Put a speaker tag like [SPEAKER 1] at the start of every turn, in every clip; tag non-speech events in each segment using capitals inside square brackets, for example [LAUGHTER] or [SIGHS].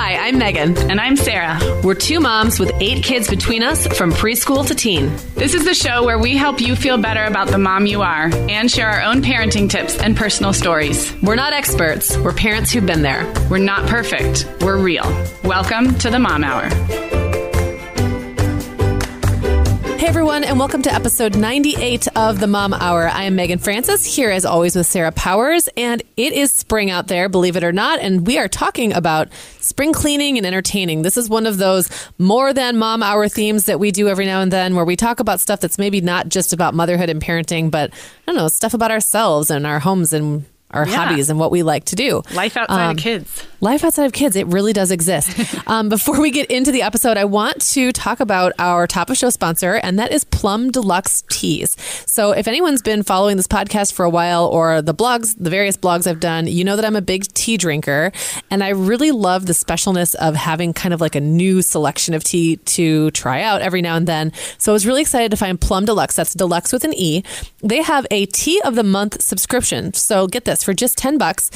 [SPEAKER 1] Hi, I'm Megan.
[SPEAKER 2] And I'm Sarah.
[SPEAKER 1] We're two moms with eight kids between us from preschool to teen.
[SPEAKER 2] This is the show where we help you feel better about the mom you are and share our own parenting tips and personal stories.
[SPEAKER 1] We're not experts, we're parents who've been there.
[SPEAKER 2] We're not perfect, we're real. Welcome to the Mom Hour.
[SPEAKER 1] Hey everyone, and welcome to episode 98 of the Mom Hour. I am Megan Francis, here as always with Sarah Powers, and it is spring out there, believe it or not, and we are talking about spring cleaning and entertaining. This is one of those more than Mom Hour themes that we do every now and then, where we talk about stuff that's maybe not just about motherhood and parenting, but I don't know, stuff about ourselves and our homes and our
[SPEAKER 2] Yeah.
[SPEAKER 1] hobbies and what we like to do.
[SPEAKER 2] Life outside
[SPEAKER 1] Um,
[SPEAKER 2] of kids.
[SPEAKER 1] Life outside of kids, it really does exist. [LAUGHS] um, before we get into the episode, I want to talk about our top of show sponsor, and that is Plum Deluxe Teas. So, if anyone's been following this podcast for a while or the blogs, the various blogs I've done, you know that I'm a big tea drinker, and I really love the specialness of having kind of like a new selection of tea to try out every now and then. So, I was really excited to find Plum Deluxe. That's deluxe with an E. They have a tea of the month subscription. So, get this for just 10 bucks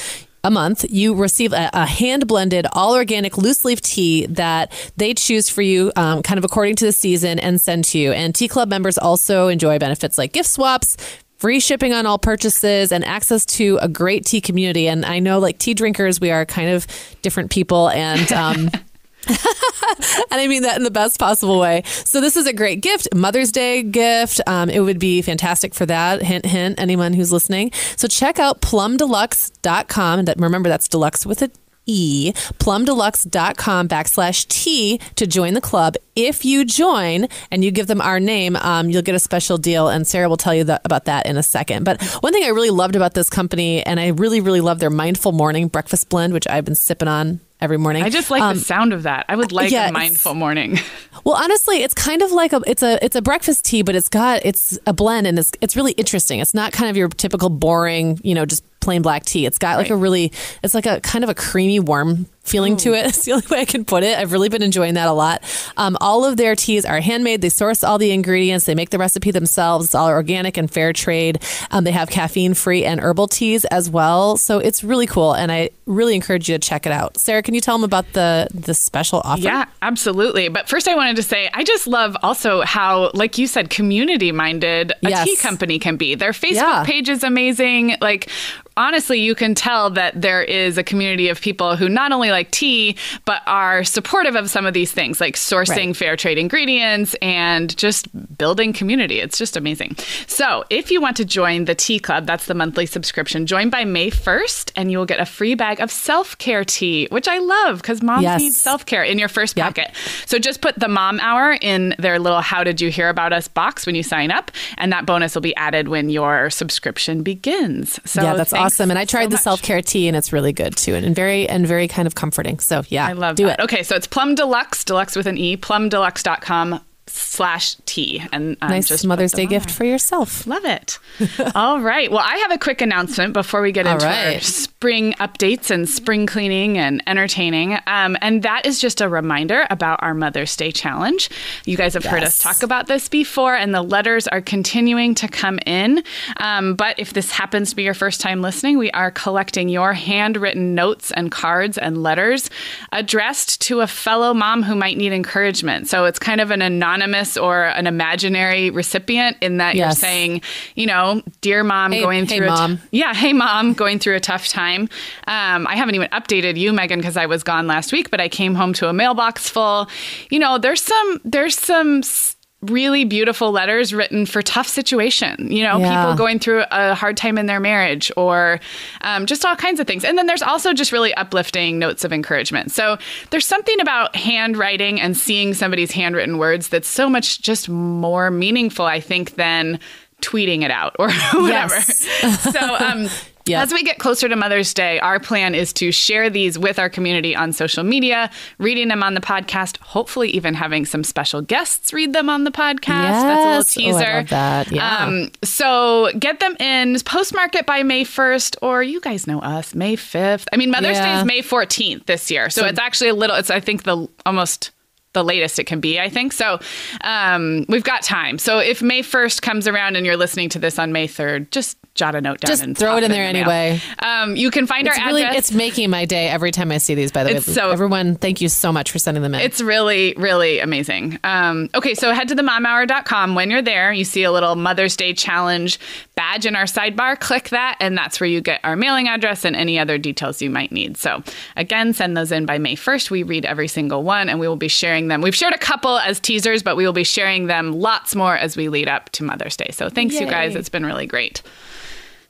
[SPEAKER 1] a month, you receive a, a hand blended, all organic loose leaf tea that they choose for you, um, kind of according to the season, and send to you. And Tea Club members also enjoy benefits like gift swaps. Free shipping on all purchases and access to a great tea community. And I know, like tea drinkers, we are kind of different people. And um, [LAUGHS] [LAUGHS] and I mean that in the best possible way. So this is a great gift, Mother's Day gift. Um, it would be fantastic for that. Hint, hint, anyone who's listening. So check out plumdeluxe.com. Remember, that's deluxe with a E, plumdeluxe.com backslash T to join the club. If you join and you give them our name, um, you'll get a special deal. And Sarah will tell you about that in a second. But one thing I really loved about this company, and I really, really love their mindful morning breakfast blend, which I've been sipping on every morning.
[SPEAKER 2] I just like
[SPEAKER 1] Um,
[SPEAKER 2] the sound of that. I would like
[SPEAKER 1] yeah,
[SPEAKER 2] a mindful morning. [LAUGHS]
[SPEAKER 1] well, honestly, it's kind of like a it's a it's a breakfast tea, but it's got it's a blend and it's it's really interesting. It's not kind of your typical boring, you know, just plain black tea. It's got like a really it's like a kind of a creamy, warm feeling to it. [LAUGHS] It's the only way I can put it. I've really been enjoying that a lot. Um, all of their teas are handmade. They source all the ingredients. They make the recipe themselves. It's all organic and fair trade. Um, they have caffeine free and herbal teas as well. So it's really cool, and I really encourage you to check it out. Sarah, can you tell them about the the special offer?
[SPEAKER 2] Yeah, absolutely. But first, I wanted to say I just love also how, like you said, community minded a
[SPEAKER 1] Yes.
[SPEAKER 2] tea company can be. Their Facebook
[SPEAKER 1] Yeah.
[SPEAKER 2] page is amazing. Like, honestly, you can tell that there is a community of people who not only like tea, but are supportive of some of these things, like sourcing
[SPEAKER 1] Right.
[SPEAKER 2] fair trade ingredients and just building community. It's just amazing. So, if you want to join the Tea Club, that's the monthly subscription, join by May 1st, and you will get a free bag of self care tea, which I love because moms
[SPEAKER 1] Yes.
[SPEAKER 2] need self care in your first
[SPEAKER 1] Yep.
[SPEAKER 2] packet. So just put the mom hour in their little how did you hear about us box when you sign up and that bonus will be added when your subscription begins. So
[SPEAKER 1] yeah, that's awesome. And I tried
[SPEAKER 2] so
[SPEAKER 1] the self care tea, and it's really good too, and, and very and very kind of comforting. So yeah,
[SPEAKER 2] I love
[SPEAKER 1] do
[SPEAKER 2] that.
[SPEAKER 1] it.
[SPEAKER 2] Okay, so it's Plum Deluxe, Deluxe with an E, plumdeluxe.com slash T. And um,
[SPEAKER 1] Nice
[SPEAKER 2] just
[SPEAKER 1] Mother's Day
[SPEAKER 2] mom
[SPEAKER 1] gift for yourself.
[SPEAKER 2] Love it. [LAUGHS] All right. Well, I have a quick announcement before we get
[SPEAKER 1] All
[SPEAKER 2] into our spring updates and spring cleaning and entertaining. Um, and that is just a reminder about our Mother's Day challenge. You guys have heard us talk about this before, and the letters are continuing to come in. Um, but if this happens to be your first time listening, we are collecting your handwritten notes and cards and letters addressed to a fellow mom who might need encouragement. So it's kind of an anonymous or an imaginary recipient in that you're saying, you know, dear mom,
[SPEAKER 1] Hey-
[SPEAKER 2] going
[SPEAKER 1] hey,
[SPEAKER 2] through a t-
[SPEAKER 1] Mom.
[SPEAKER 2] yeah, hey mom, going through a tough time. Um, I haven't even updated you, Megan, because I was gone last week, but I came home to a mailbox full. You know, there's some there's some s- really beautiful letters written for tough situation. You know,
[SPEAKER 1] Yeah.
[SPEAKER 2] people going through a hard time in their marriage or um, just all kinds of things. And then there's also just really uplifting notes of encouragement. So there's something about handwriting and seeing somebody's handwritten words that's so much just more meaningful, I think, than tweeting it out or [LAUGHS] whatever.
[SPEAKER 1] Yes. [LAUGHS]
[SPEAKER 2] so um
[SPEAKER 1] Yeah.
[SPEAKER 2] As we get closer to Mother's Day, our plan is to share these with our community on social media, reading them on the podcast, hopefully even having some special guests read them on the podcast. That's a
[SPEAKER 1] Yes.
[SPEAKER 2] little
[SPEAKER 1] Oh, I
[SPEAKER 2] teaser.
[SPEAKER 1] love that. Yeah.
[SPEAKER 2] Um, so get them in, postmark it by May 1st, or you guys know us, May 5th. I mean, Mother's Day is May 14th this year. So, it's actually a little, it's, I think, the almost the latest it can be, I think. So um, we've got time. So if May 1st comes around and you're listening to this on May 3rd, just jot a note down
[SPEAKER 1] Just
[SPEAKER 2] and
[SPEAKER 1] throw it in
[SPEAKER 2] the
[SPEAKER 1] there
[SPEAKER 2] mail.
[SPEAKER 1] anyway.
[SPEAKER 2] Um, you can find
[SPEAKER 1] It's
[SPEAKER 2] our
[SPEAKER 1] really,
[SPEAKER 2] address.
[SPEAKER 1] it's making my day every time I see these. By the
[SPEAKER 2] It's
[SPEAKER 1] way,
[SPEAKER 2] so-
[SPEAKER 1] everyone, thank you so much for sending them in.
[SPEAKER 2] It's really, really amazing. Um, okay, so head to themomhour.com. When you're there, you see a little Mother's Day challenge badge in our sidebar. Click that, and that's where you get our mailing address and any other details you might need. So, again, send those in by May 1st. We read every single one, and we will be sharing them. We've shared a couple as teasers, but we will be sharing them lots more as we lead up to Mother's Day. So, thanks, you guys. It's been really great.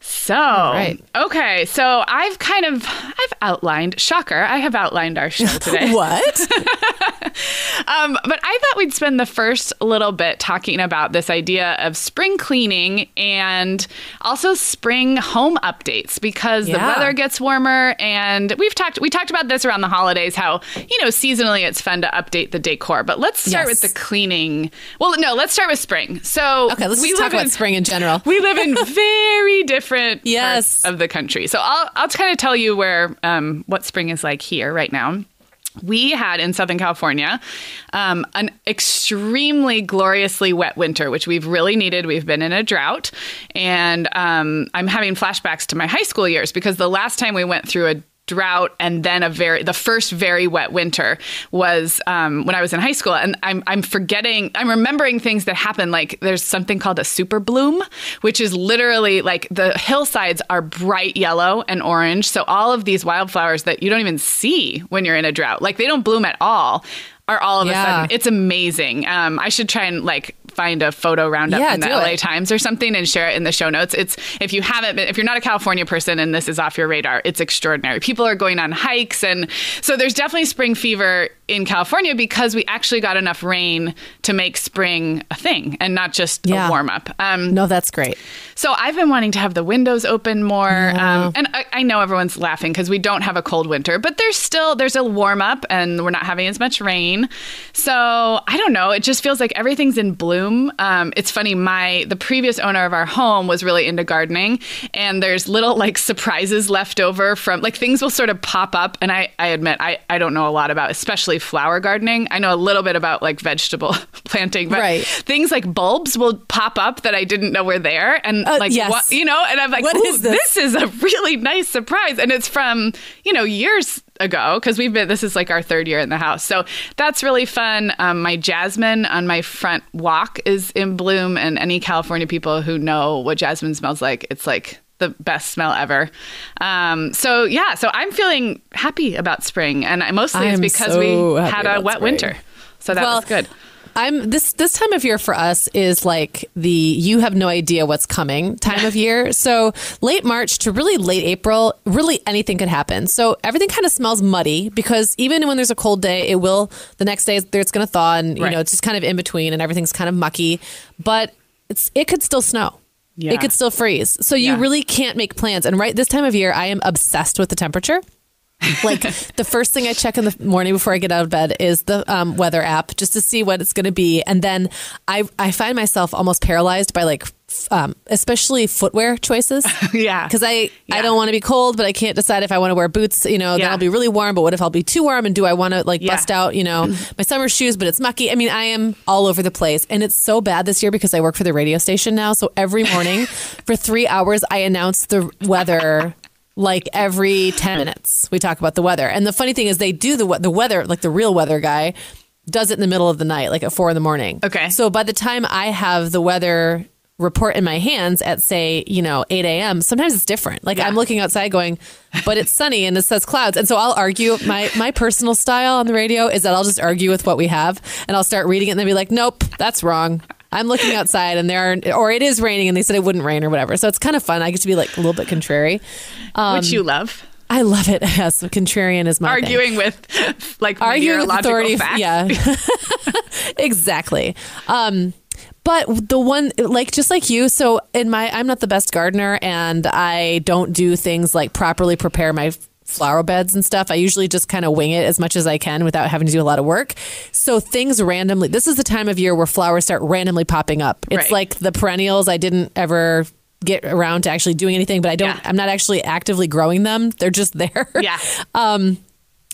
[SPEAKER 2] So,
[SPEAKER 1] right.
[SPEAKER 2] okay, so I've kind of I've outlined, shocker, I have outlined our show [LAUGHS] today.
[SPEAKER 1] what? [LAUGHS]
[SPEAKER 2] Um, but I thought we'd spend the first little bit talking about this idea of spring cleaning and also spring home updates because the weather gets warmer and we've talked we talked about this around the holidays how you know seasonally it's fun to update the decor but let's start
[SPEAKER 1] Yes.
[SPEAKER 2] with the cleaning well no let's start with spring so
[SPEAKER 1] Okay, let's
[SPEAKER 2] we
[SPEAKER 1] talk about
[SPEAKER 2] in-
[SPEAKER 1] spring in general.
[SPEAKER 2] we live in [LAUGHS] very different
[SPEAKER 1] Yes.
[SPEAKER 2] parts of the country. So I'll I'll kind of tell you where um, what spring is like here right now. We had in Southern California um, an extremely gloriously wet winter, which we've really needed. We've been in a drought, and um, I'm having flashbacks to my high school years because the last time we went through a drought and then a very the first very wet winter was um, when I was in high school. And I'm I'm forgetting I'm remembering things that happened like there's something called a super bloom which is literally like the hillsides are bright yellow and orange. So all of these wildflowers that you don't even see when you're in a drought like they don't bloom at all are all of
[SPEAKER 1] Yeah.
[SPEAKER 2] a sudden it's amazing. Um, I should try and like find a photo roundup
[SPEAKER 1] Yeah,
[SPEAKER 2] in the LA
[SPEAKER 1] it.
[SPEAKER 2] Times or something and share it in the show notes. It's if you haven't been, if you're not a California person and this is off your radar, it's extraordinary. People are going on hikes, and so there's definitely spring fever in California because we actually got enough rain to make spring a thing and not just
[SPEAKER 1] Yeah.
[SPEAKER 2] a warm up. Um,
[SPEAKER 1] No, that's great.
[SPEAKER 2] so I've been wanting to have the windows open more,
[SPEAKER 1] Yeah.
[SPEAKER 2] um, and I, I know everyone's laughing because we don't have a cold winter, but there's still there's a warm up, and we're not having as much rain. So I don't know. It just feels like everything's in bloom. Um, it's funny. My the previous owner of our home was really into gardening, and there's little like surprises left over from like things will sort of pop up. And I I admit I I don't know a lot about especially flower gardening. I know a little bit about like vegetable [LAUGHS] planting, but
[SPEAKER 1] Right.
[SPEAKER 2] things like bulbs will pop up that I didn't know were there, and
[SPEAKER 1] Uh,
[SPEAKER 2] like
[SPEAKER 1] yes.
[SPEAKER 2] what you know, and I'm like,
[SPEAKER 1] What
[SPEAKER 2] "Ooh,
[SPEAKER 1] is this?"
[SPEAKER 2] this is a [LAUGHS] really nice surprise, and it's from you know years ago because we've been this is like our third year in the house, so that's really fun. Um, my jasmine on my front walk is in bloom, and any California people who know what jasmine smells like, it's like the best smell ever. Um, so yeah, so I'm feeling happy about spring, and I, mostly it's
[SPEAKER 1] I'm
[SPEAKER 2] because
[SPEAKER 1] so
[SPEAKER 2] we had a wet
[SPEAKER 1] spring.
[SPEAKER 2] winter, so that
[SPEAKER 1] well,
[SPEAKER 2] was good.
[SPEAKER 1] I'm this this time of year for us is like the you have no idea what's coming time of year. [LAUGHS] So late March to really late April, really anything could happen. So everything kind of smells muddy because even when there's a cold day, it will the next day it's going to thaw and you
[SPEAKER 2] Right.
[SPEAKER 1] know it's just kind of in between and everything's kind of mucky. But it's it could still snow.
[SPEAKER 2] Yeah.
[SPEAKER 1] It could still freeze. So you
[SPEAKER 2] Yeah.
[SPEAKER 1] really can't make plans. And right this time of year, I am obsessed with the temperature. Like [LAUGHS] the first thing I check in the morning before I get out of bed is the um, weather app just to see what it's going to be, and then I I find myself almost paralyzed by like um, especially footwear choices. [LAUGHS]
[SPEAKER 2] Yeah.
[SPEAKER 1] because I
[SPEAKER 2] Yeah.
[SPEAKER 1] I don't want to be cold, but I can't decide if I want to wear boots. You know, then I'll be really warm. But what if I'll be too warm? And do I want to like
[SPEAKER 2] Yeah.
[SPEAKER 1] bust out? You know, [CLEARS THROAT] my summer shoes, but it's mucky. I mean, I am all over the place, and it's so bad this year because I work for the radio station now. So every morning [LAUGHS] for three hours, I announce the weather. Like every 10 minutes, we talk about the weather. And the funny thing is, they do the, the weather, like the real weather guy, does it in the middle of the night, like at four in the morning.
[SPEAKER 2] Okay.
[SPEAKER 1] So by the time I have the weather report in my hands at say, you know, 8 a.m., sometimes it's different. Like I'm looking outside going, but it's sunny and it says clouds. And so I'll argue my my personal style on the radio is that I'll just argue with what we have and I'll start reading it and they'll be like, Nope, that's wrong. I'm looking outside and there are or it is raining and they said it wouldn't rain or whatever. So it's kind of fun. I get to be like a little bit contrary. Um,
[SPEAKER 2] Which you love.
[SPEAKER 1] I love it. [LAUGHS] Yes, contrarian is my thing
[SPEAKER 2] Arguing with like
[SPEAKER 1] arguing with authority.
[SPEAKER 2] facts.
[SPEAKER 1] Yeah, [LAUGHS] exactly. Um, but the one like just like you, so in my I'm not the best gardener, and I don't do things like properly prepare my flower beds and stuff. I usually just kind of wing it as much as I can without having to do a lot of work. So things randomly. This is the time of year where flowers start randomly popping up. It's
[SPEAKER 2] Right.
[SPEAKER 1] like the perennials. I didn't ever get around to actually doing anything, but I don't.
[SPEAKER 2] Yeah.
[SPEAKER 1] I'm not actually actively growing them. They're just [LAUGHS] there.
[SPEAKER 2] Yeah.
[SPEAKER 1] Um,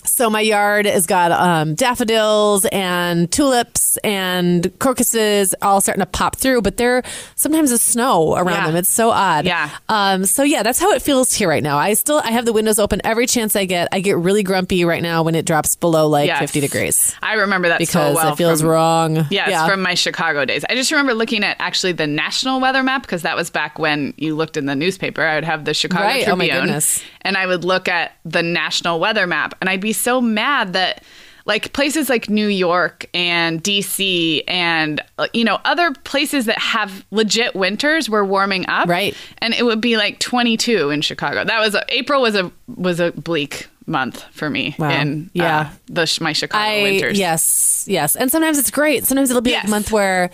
[SPEAKER 1] So my yard has got um, daffodils and tulips and crocuses all starting to pop through, but there sometimes is snow around
[SPEAKER 2] Yeah.
[SPEAKER 1] them. It's so odd.
[SPEAKER 2] Yeah.
[SPEAKER 1] Um, so yeah, that's how it feels here right now. I still I have the windows open every chance I get. I get really grumpy right now when it drops below like
[SPEAKER 2] Yes.
[SPEAKER 1] 50 degrees
[SPEAKER 2] I remember that
[SPEAKER 1] because
[SPEAKER 2] so well
[SPEAKER 1] it feels
[SPEAKER 2] from-
[SPEAKER 1] wrong.
[SPEAKER 2] Yes,
[SPEAKER 1] yeah.
[SPEAKER 2] from my Chicago days. I just remember looking at actually the national weather map because that was back when you looked in the newspaper. I would have the Chicago
[SPEAKER 1] Right. Oh,
[SPEAKER 2] Tribune,
[SPEAKER 1] my goodness.
[SPEAKER 2] and I would look at the national weather map, and I'd be so mad that. Like places like New York and DC and uh, you know other places that have legit winters were warming up,
[SPEAKER 1] Right.
[SPEAKER 2] And it would be like 22 in Chicago. That was a, April was a was a bleak month for me
[SPEAKER 1] Wow.
[SPEAKER 2] in
[SPEAKER 1] Yeah.
[SPEAKER 2] uh, the my Chicago
[SPEAKER 1] I
[SPEAKER 2] winters.
[SPEAKER 1] yes, yes, and sometimes it's great. Sometimes it'll be
[SPEAKER 2] Yes.
[SPEAKER 1] a month where.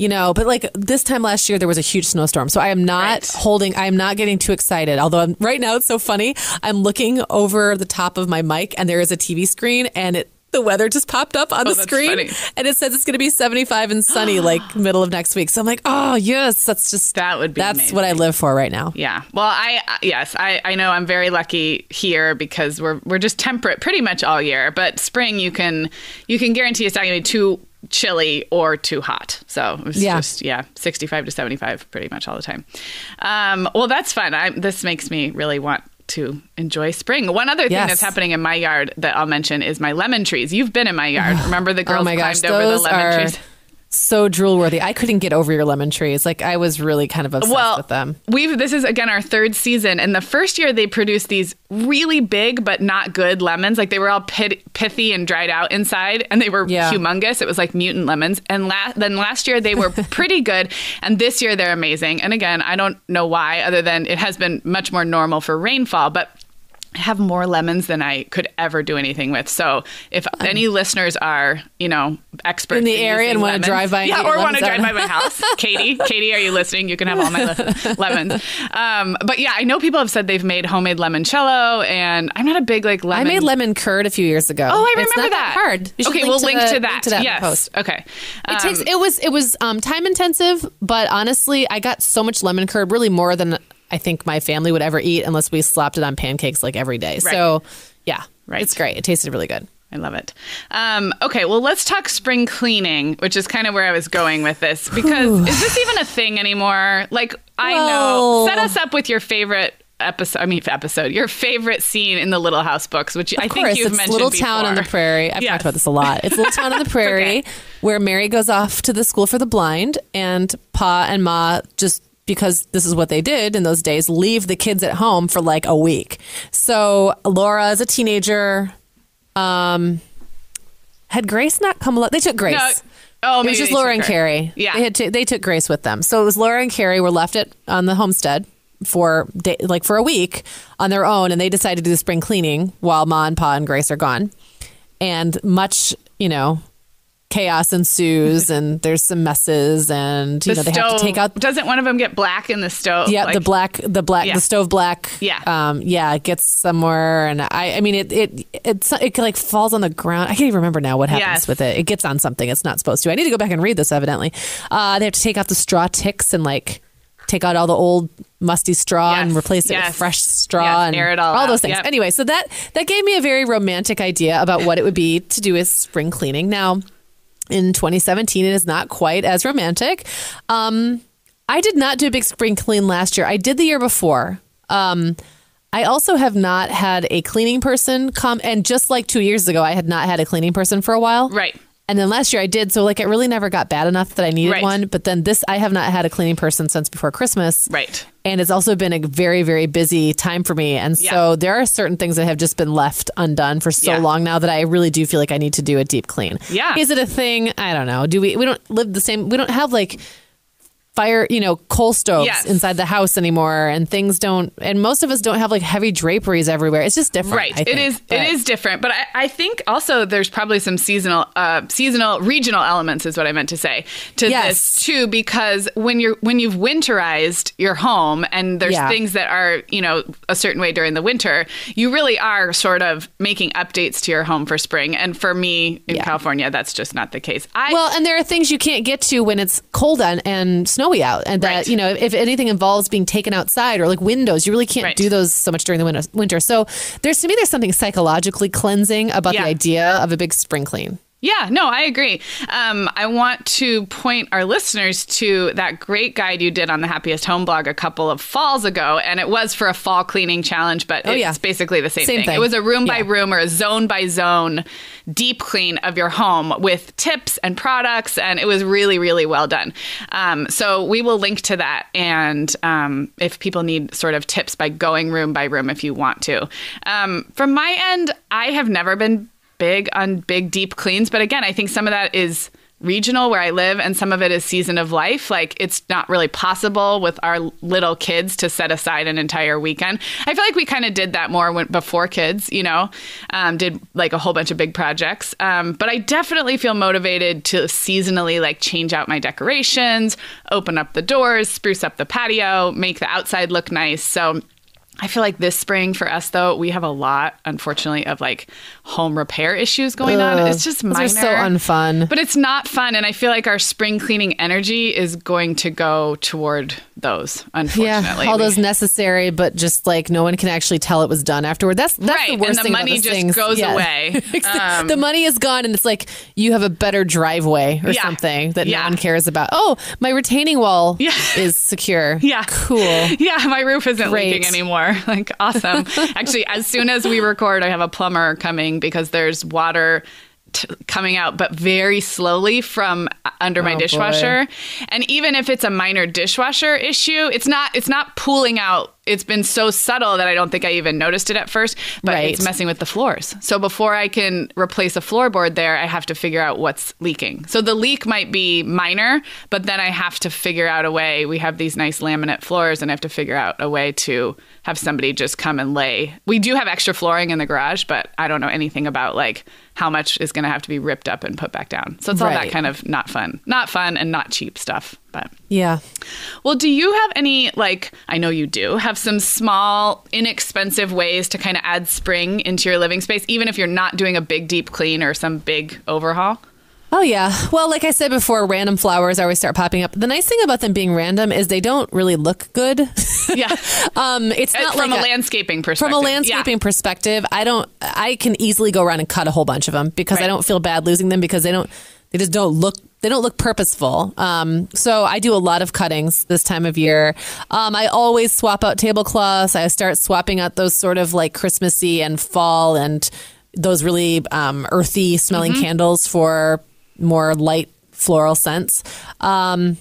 [SPEAKER 1] You know, but like this time last year, there was a huge snowstorm. So I am not
[SPEAKER 2] Right.
[SPEAKER 1] holding, I am not getting too excited. Although I'm, right now it's so funny. I'm looking over the top of my mic and there is a TV screen and it, the weather just popped up on
[SPEAKER 2] Oh,
[SPEAKER 1] the screen
[SPEAKER 2] funny.
[SPEAKER 1] and it says it's going to be 75 and sunny [GASPS] like middle of next week. So I'm like, oh, yes, that's just,
[SPEAKER 2] That would be
[SPEAKER 1] that's what I live for right now.
[SPEAKER 2] Yeah. Well, I uh, yes, I, I know I'm very lucky here because we're we're just temperate pretty much all year. But spring, you can you can guarantee it's not going to be too chilly or too hot. So it's
[SPEAKER 1] Yeah.
[SPEAKER 2] just yeah, 65 to 75 pretty much all the time. Um, well, that's fun. I, this makes me really want to enjoy spring. One other thing
[SPEAKER 1] Yes.
[SPEAKER 2] that's happening in my yard that I'll mention is my lemon trees. You've been in my yard. [SIGHS] Remember the girls
[SPEAKER 1] oh my gosh,
[SPEAKER 2] climbed over the lemon
[SPEAKER 1] are
[SPEAKER 2] trees?
[SPEAKER 1] So drool worthy. I couldn't get over your lemon trees. Like I was really kind of obsessed
[SPEAKER 2] well,
[SPEAKER 1] with them.
[SPEAKER 2] We've this is again our third season, and the first year they produced these really big but not good lemons. Like they were all pit, pithy and dried out inside, and they were
[SPEAKER 1] Yeah.
[SPEAKER 2] humongous. It was like mutant lemons. And la- then last year they were [LAUGHS] pretty good, and this year they're amazing. And again, I don't know why, other than it has been much more normal for rainfall, but. I have more lemons than I could ever do anything with. So, if any listeners are, you know, experts
[SPEAKER 1] In the area and wanna
[SPEAKER 2] lemons-
[SPEAKER 1] drive by
[SPEAKER 2] yeah, or want to drive by my house, [LAUGHS] Katie, Katie, are you listening? You can have all my le- [LAUGHS] lemons. Um, but yeah, I know people have said they've made homemade limoncello, and I'm not a big like lemon.
[SPEAKER 1] I made lemon curd a few years ago.
[SPEAKER 2] Oh, I
[SPEAKER 1] It's
[SPEAKER 2] remember
[SPEAKER 1] not
[SPEAKER 2] that.
[SPEAKER 1] hard. You should
[SPEAKER 2] Okay, we'll link
[SPEAKER 1] the-
[SPEAKER 2] to that.
[SPEAKER 1] in the
[SPEAKER 2] yes.
[SPEAKER 1] post.
[SPEAKER 2] Okay.
[SPEAKER 1] It takes
[SPEAKER 2] Um,
[SPEAKER 1] it was it was um, time intensive, but honestly, I got so much lemon curd, really more than I think my family would ever eat unless we slapped it on pancakes like every day. So, yeah,
[SPEAKER 2] Right.
[SPEAKER 1] it's great. It tasted really good.
[SPEAKER 2] I love it. Um, okay, well, let's talk spring cleaning, which is kind of where I was going with this. [SIGHS] Because is this even a thing anymore? Like, I know. Set us up with your favorite episode. I mean, episode. Your favorite scene in the Little House books, which I
[SPEAKER 1] Of
[SPEAKER 2] think you've
[SPEAKER 1] it's
[SPEAKER 2] mentioned
[SPEAKER 1] Little Town on the. Prairie. I've
[SPEAKER 2] Yes.
[SPEAKER 1] talked about this a lot. It's Little Town on the [LAUGHS] Prairie,
[SPEAKER 2] Okay.
[SPEAKER 1] where Mary goes off to the school for the blind, and Pa and Ma just because this is what they did in those days, leave the kids at home for like a week. So Laura, as a teenager, um, had Grace not come along? They took Grace.
[SPEAKER 2] No. Oh,
[SPEAKER 1] it was just Laura and. Carrie.
[SPEAKER 2] Yeah.
[SPEAKER 1] they had to, they took Grace with them. So it was Laura and Carrie were left at on the homestead for day, like for a week on their own, and they decided to do the spring cleaning while Ma and Pa and Grace are gone. And much, you know, chaos ensues, [LAUGHS] and there's some messes, and you
[SPEAKER 2] The
[SPEAKER 1] know they
[SPEAKER 2] stove.
[SPEAKER 1] have to take out.
[SPEAKER 2] Doesn't one of them get black in the stove?
[SPEAKER 1] Yeah,
[SPEAKER 2] Like-
[SPEAKER 1] the black, the black,
[SPEAKER 2] Yeah.
[SPEAKER 1] the stove black.
[SPEAKER 2] Yeah.
[SPEAKER 1] um, yeah, it gets somewhere, and I, I mean, it, it, it's, it like falls on the ground. I can't even remember now what happens
[SPEAKER 2] Yes.
[SPEAKER 1] with it. It gets on something it's not supposed to. I need to go back and read this. Evidently, uh, they have to take out the straw ticks and like take out all the old musty straw and replace it
[SPEAKER 2] Yes.
[SPEAKER 1] with fresh straw
[SPEAKER 2] Yes,
[SPEAKER 1] and
[SPEAKER 2] it all
[SPEAKER 1] those things.
[SPEAKER 2] Yep.
[SPEAKER 1] Anyway, so that that gave me a very romantic idea about what it would be to do with spring cleaning. Now, in 2017, it is not quite as romantic. Um, I did not do a big spring clean last year. I did the year before. Um, I also have not had a cleaning person come, and just like two years ago, I had not had a cleaning person for a while.
[SPEAKER 2] Right.
[SPEAKER 1] And then last year I did, so like it really never got bad enough that I needed
[SPEAKER 2] Right.
[SPEAKER 1] one. But then this, I have not had a cleaning person since before Christmas.
[SPEAKER 2] Right.
[SPEAKER 1] And it's also been a very, very busy time for me. And so there are certain things that have just been left undone for so
[SPEAKER 2] Yeah.
[SPEAKER 1] long now that I really do feel like I need to do a deep clean.
[SPEAKER 2] Yeah.
[SPEAKER 1] Is it a thing? I don't know. Do we, we don't live the same, we don't have like fire, you know, coal stoves
[SPEAKER 2] Yes.
[SPEAKER 1] inside the house anymore and things don't, and most of us don't have like heavy draperies everywhere. It's just different.
[SPEAKER 2] Right.
[SPEAKER 1] I
[SPEAKER 2] It
[SPEAKER 1] think.
[SPEAKER 2] is.
[SPEAKER 1] But-
[SPEAKER 2] It is different, but I, I think also there's probably some seasonal, uh, seasonal, regional elements is what I meant to say to
[SPEAKER 1] Yes.
[SPEAKER 2] this too. Because when you're when you've winterized your home and there's
[SPEAKER 1] Yeah.
[SPEAKER 2] things that are you know a certain way during the winter, you really are sort of making updates to your home for spring. And for me in
[SPEAKER 1] Yeah.
[SPEAKER 2] California, that's just not the case. I
[SPEAKER 1] Well, and there are things you can't get to when it's cold and, and snowing snowy out, and that
[SPEAKER 2] Right.
[SPEAKER 1] you know if anything involves being taken outside or like windows, you really can't
[SPEAKER 2] Right.
[SPEAKER 1] do those so much during the winter. Winter, so there's to me there's something psychologically cleansing about
[SPEAKER 2] Yeah.
[SPEAKER 1] the idea of a big spring clean.
[SPEAKER 2] Yeah, no, I agree. Um, I want to point our listeners to that great guide you did on the Happiest Home blog a couple of falls ago, and it was for a fall cleaning challenge, but
[SPEAKER 1] Oh,
[SPEAKER 2] it's
[SPEAKER 1] yeah.
[SPEAKER 2] basically the same,
[SPEAKER 1] Same
[SPEAKER 2] thing.
[SPEAKER 1] thing.
[SPEAKER 2] It was a room by room or a zone by zone deep clean of your home with tips and products, and it was really, really well done. Um, so we will link to that, and um, if people need sort of tips by going room by room, if you want to. Um, from my end, I have never been big on big deep cleans. But again i think some of that is regional where i live and some of it is season of life. Like it's not really possible with our little kids to set aside an entire weekend. I feel like we kind of did that more when, before kids you know? Um, did like a whole bunch of big projects. Um, but i definitely feel motivated to seasonally like change out my decorations open up the doors spruce up the patio make the outside look nice. So I feel like this spring for us though, we have a lot, unfortunately, of like home repair issues going on. It's just
[SPEAKER 1] Those are so unfun.
[SPEAKER 2] But it's not fun. And I feel like our spring cleaning energy is going to go toward those, unfortunately.
[SPEAKER 1] Yeah, all those necessary, but just like no one can actually tell it was done afterward. That's that's
[SPEAKER 2] Right,
[SPEAKER 1] the
[SPEAKER 2] and
[SPEAKER 1] worst
[SPEAKER 2] the
[SPEAKER 1] thing
[SPEAKER 2] money just
[SPEAKER 1] things.
[SPEAKER 2] goes
[SPEAKER 1] Yeah.
[SPEAKER 2] away. [LAUGHS] Um,
[SPEAKER 1] the money is gone, and it's like you have a better driveway or
[SPEAKER 2] Yeah.
[SPEAKER 1] something that no one cares about. Oh, my retaining wall is secure. [LAUGHS]
[SPEAKER 2] Yeah.
[SPEAKER 1] cool.
[SPEAKER 2] Yeah, my roof isn't
[SPEAKER 1] Great.
[SPEAKER 2] leaking anymore. [LAUGHS] Like, awesome. Actually, as soon as we record, I have a plumber coming because there's water t- coming out, but very slowly from under my
[SPEAKER 1] Oh, boy.
[SPEAKER 2] dishwasher. And even if it's a minor dishwasher issue, it's not. It's not pooling out. It's been so subtle that I don't think I even noticed it at first. But
[SPEAKER 1] Right.
[SPEAKER 2] it's messing with the floors. So before I can replace a floorboard there, I have to figure out what's leaking. So the leak might be minor, but then I have to figure out a way. We have these nice laminate floors, and I have to figure out a way to have somebody just come and lay. We do have extra flooring in the garage, but I don't know anything about like how much is going to have to be ripped up and put back down. So it's all that kind of not fun, not fun, and not cheap stuff. But
[SPEAKER 1] Yeah.
[SPEAKER 2] well, do you have any, like, I know you do, have some small, inexpensive ways to kind of add spring into your living space, even if you're not doing a big deep clean or some big overhaul?
[SPEAKER 1] Oh yeah. Well, like I said before, random flowers always start popping up. The nice thing about them being random is they don't really look good. [LAUGHS]
[SPEAKER 2] Yeah. [LAUGHS]
[SPEAKER 1] um, it's not
[SPEAKER 2] from
[SPEAKER 1] like
[SPEAKER 2] a, landscaping perspective.
[SPEAKER 1] From a landscaping perspective, I don't. I can easily go around and cut a whole bunch of them because I don't feel bad losing them because they don't. They just don't look. They don't look purposeful. Um, so I do a lot of cuttings this time of year. Um, I always swap out tablecloths. I start swapping out those sort of like Christmassy and fall and those really um, earthy smelling
[SPEAKER 2] Mm-hmm.
[SPEAKER 1] candles for more light floral scents. Um,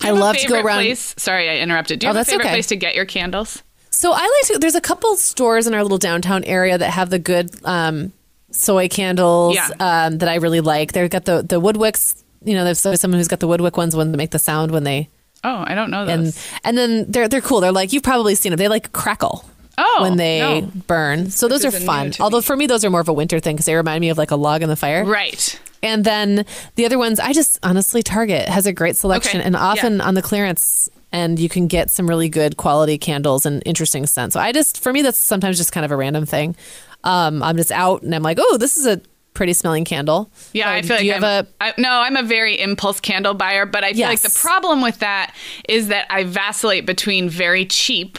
[SPEAKER 1] I
[SPEAKER 2] Do you have a
[SPEAKER 1] love to go around.
[SPEAKER 2] Place? Sorry, I interrupted. Do you
[SPEAKER 1] Oh,
[SPEAKER 2] have a favorite
[SPEAKER 1] okay.
[SPEAKER 2] place to get your candles?
[SPEAKER 1] So I like to. There's a couple stores in our little downtown area that have the good um, soy candles
[SPEAKER 2] Yeah.
[SPEAKER 1] um, that I really like. They've got the the Woodwicks. You know, there's someone who's got the Woodwick ones when they make the sound when they
[SPEAKER 2] Oh, I don't know those.
[SPEAKER 1] and and then they're they're cool. They're like you've probably seen them. They like crackle.
[SPEAKER 2] Oh,
[SPEAKER 1] when they
[SPEAKER 2] no.
[SPEAKER 1] burn. So those are
[SPEAKER 2] is a new
[SPEAKER 1] fun. Although
[SPEAKER 2] me.
[SPEAKER 1] for me, those are more of a winter thing because they remind me of like a log in the fire.
[SPEAKER 2] right.
[SPEAKER 1] And then the other ones, I just honestly, Target has a great selection
[SPEAKER 2] Okay.
[SPEAKER 1] and
[SPEAKER 2] Yeah.
[SPEAKER 1] often on the clearance. And you can get some really good quality candles and interesting scents. So I just, for me, that's sometimes just kind of a random thing. Um, I'm just out and I'm like, oh, this is a pretty smelling candle.
[SPEAKER 2] Yeah,
[SPEAKER 1] Uh,
[SPEAKER 2] I feel like
[SPEAKER 1] you
[SPEAKER 2] I'm,
[SPEAKER 1] have a
[SPEAKER 2] I, no, I'm a very impulse candle buyer, but I feel like the problem with that is that I vacillate between very cheap.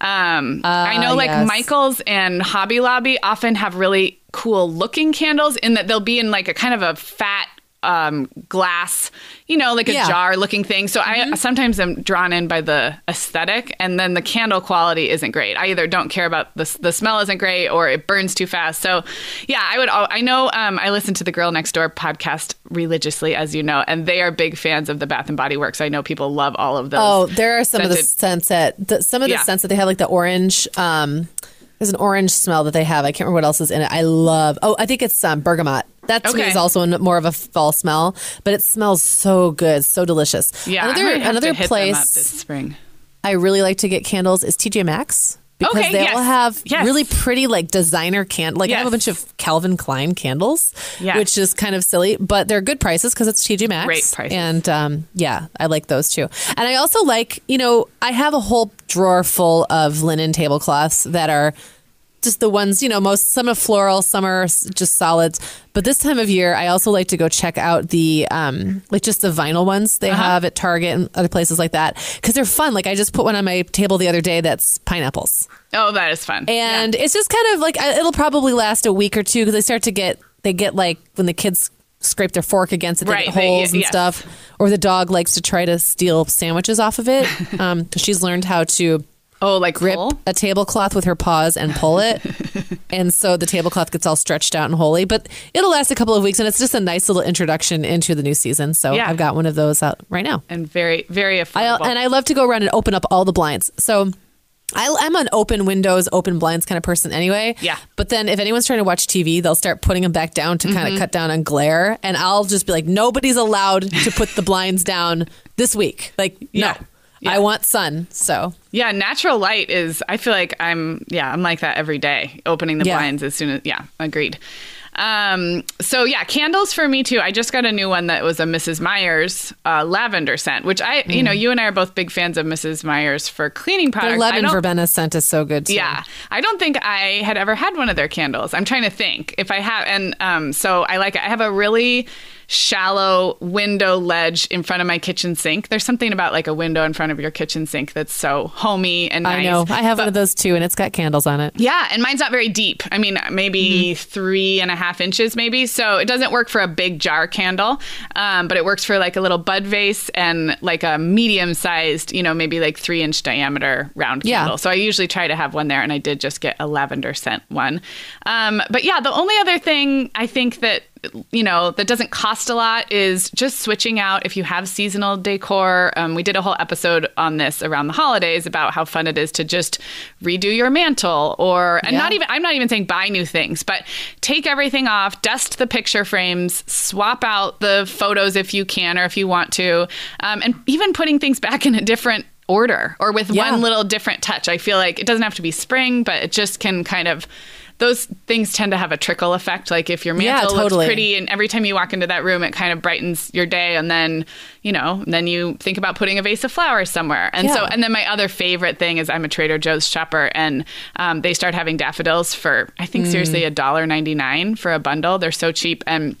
[SPEAKER 2] Um, I know, like
[SPEAKER 1] yes.
[SPEAKER 2] Michaels and Hobby Lobby often have really cool looking candles in that they'll be in like a kind of a fat um, glass, you know, like a
[SPEAKER 1] Yeah.
[SPEAKER 2] jar looking thing. So I sometimes am drawn in by the aesthetic, and then the candle quality isn't great. I either don't care about the the smell isn't great, or it burns too fast. So yeah, I would. I know. Um, I listen to the Girl Next Door podcast religiously, as you know, and they are big fans of the Bath and Body Works. I know people love all of those.
[SPEAKER 1] Oh, there are some of the
[SPEAKER 2] scented-
[SPEAKER 1] scents that the, some of the
[SPEAKER 2] Yeah.
[SPEAKER 1] scents that they have, like the orange. Um, there's an orange smell that they have. I can't remember what else is in it. I love. Oh, I think it's um, bergamot. That to me is also more of a fall smell, but it smells so good, so delicious.
[SPEAKER 2] yeah,
[SPEAKER 1] another another
[SPEAKER 2] to hit them up
[SPEAKER 1] place
[SPEAKER 2] this spring.
[SPEAKER 1] I really like to get candles is TJ Maxx because
[SPEAKER 2] Okay,
[SPEAKER 1] they
[SPEAKER 2] yes,
[SPEAKER 1] all have
[SPEAKER 2] yes.
[SPEAKER 1] really pretty like designer can like I have a bunch of Calvin Klein candles,
[SPEAKER 2] Yes.
[SPEAKER 1] which is kind of silly, but they're good prices because it's TJ Maxx.
[SPEAKER 2] Great prices.
[SPEAKER 1] and um, yeah, I like those too. And I also like you know I have a whole drawer full of linen tablecloths that are just the ones, you know, most some are floral, some are just solids. But this time of year, I also like to go check out the um like just the vinyl ones they have at Target and other places like that because they're fun. Like I just put one on my table the other day that's pineapples,
[SPEAKER 2] Oh, that is fun.
[SPEAKER 1] and it's just kind of like it'll probably last a week or two because they start to get they get like when the kids scrape their fork against it, they
[SPEAKER 2] Right,
[SPEAKER 1] get
[SPEAKER 2] they-
[SPEAKER 1] holes and
[SPEAKER 2] yes.
[SPEAKER 1] stuff. Or the dog likes to try to steal sandwiches off of it because [LAUGHS] she's learned how to
[SPEAKER 2] oh, like
[SPEAKER 1] grip
[SPEAKER 2] full?
[SPEAKER 1] a tablecloth with her paws and pull it. [LAUGHS] and so the tablecloth gets all stretched out and holy. But it'll last a couple of weeks and it's just a nice little introduction into the new season. So
[SPEAKER 2] Yeah.
[SPEAKER 1] I've got one of those out right now.
[SPEAKER 2] and very, very
[SPEAKER 1] I,
[SPEAKER 2] affordable.
[SPEAKER 1] and I love to go around and open up all the blinds. So I, I'm an open windows, open blinds kind of person anyway.
[SPEAKER 2] Yeah.
[SPEAKER 1] But then if anyone's trying to watch TV, they'll start putting them back down to
[SPEAKER 2] Mm-hmm.
[SPEAKER 1] kind of cut down on glare. And I'll just be like, nobody's allowed to put the blinds down this week. Like,
[SPEAKER 2] Yeah.
[SPEAKER 1] no,
[SPEAKER 2] Yeah.
[SPEAKER 1] I want sun. So
[SPEAKER 2] Yeah, natural light is. I feel like I'm. Yeah, I'm like that every day. Opening the
[SPEAKER 1] Yeah.
[SPEAKER 2] blinds as soon as. Yeah, agreed. Um, so yeah, candles for me too. I just got a new one that was a Mrs. Meyer's uh, lavender scent, which I, you know, you and I are both big fans of Mrs. Meyer's for cleaning products.
[SPEAKER 1] their lemon verbena scent is so good too.
[SPEAKER 2] yeah, I don't think I had ever had one of their candles. I'm trying to think if I have, and um, so I like it. I have a really shallow window ledge in front of my kitchen sink. There's something about like a window in front of your kitchen sink that's so homey and nice.
[SPEAKER 1] I know. I have one of those too, and it's got candles on it.
[SPEAKER 2] Yeah, and mine's not very deep. I mean, maybe three and a half inches, maybe. So it doesn't work for a big jar candle, um, but it works for like a little bud vase and like a medium sized, you know, maybe like three inch diameter round
[SPEAKER 1] Yeah.
[SPEAKER 2] candle. So I usually try to have one there, and I did just get a lavender scent one. Um, but yeah, the only other thing I think that you know that doesn't cost a lot is just switching out if you have seasonal decor um, we did a whole episode on this around the holidays about how fun it is to just redo your mantle or and
[SPEAKER 1] Yeah.
[SPEAKER 2] not even i'm not even saying buy new things but take everything off dust the picture frames swap out the photos if you can or if you want to um, and even putting things back in a different order or with
[SPEAKER 1] Yeah.
[SPEAKER 2] one little different touch i feel like it doesn't have to be spring but it just can kind of those things tend to have a trickle effect. Like if your
[SPEAKER 1] Yeah,
[SPEAKER 2] mantle
[SPEAKER 1] totally.
[SPEAKER 2] looks pretty, and every time you walk into that room, it kind of brightens your day. And then, you know, then you think about putting a vase of flowers somewhere. And so, and then my other favorite thing is I'm a Trader Joe's shopper, and um, they start having daffodils for I think seriously
[SPEAKER 1] Mm.
[SPEAKER 2] a dollar ninety nine for a bundle. They're so cheap and.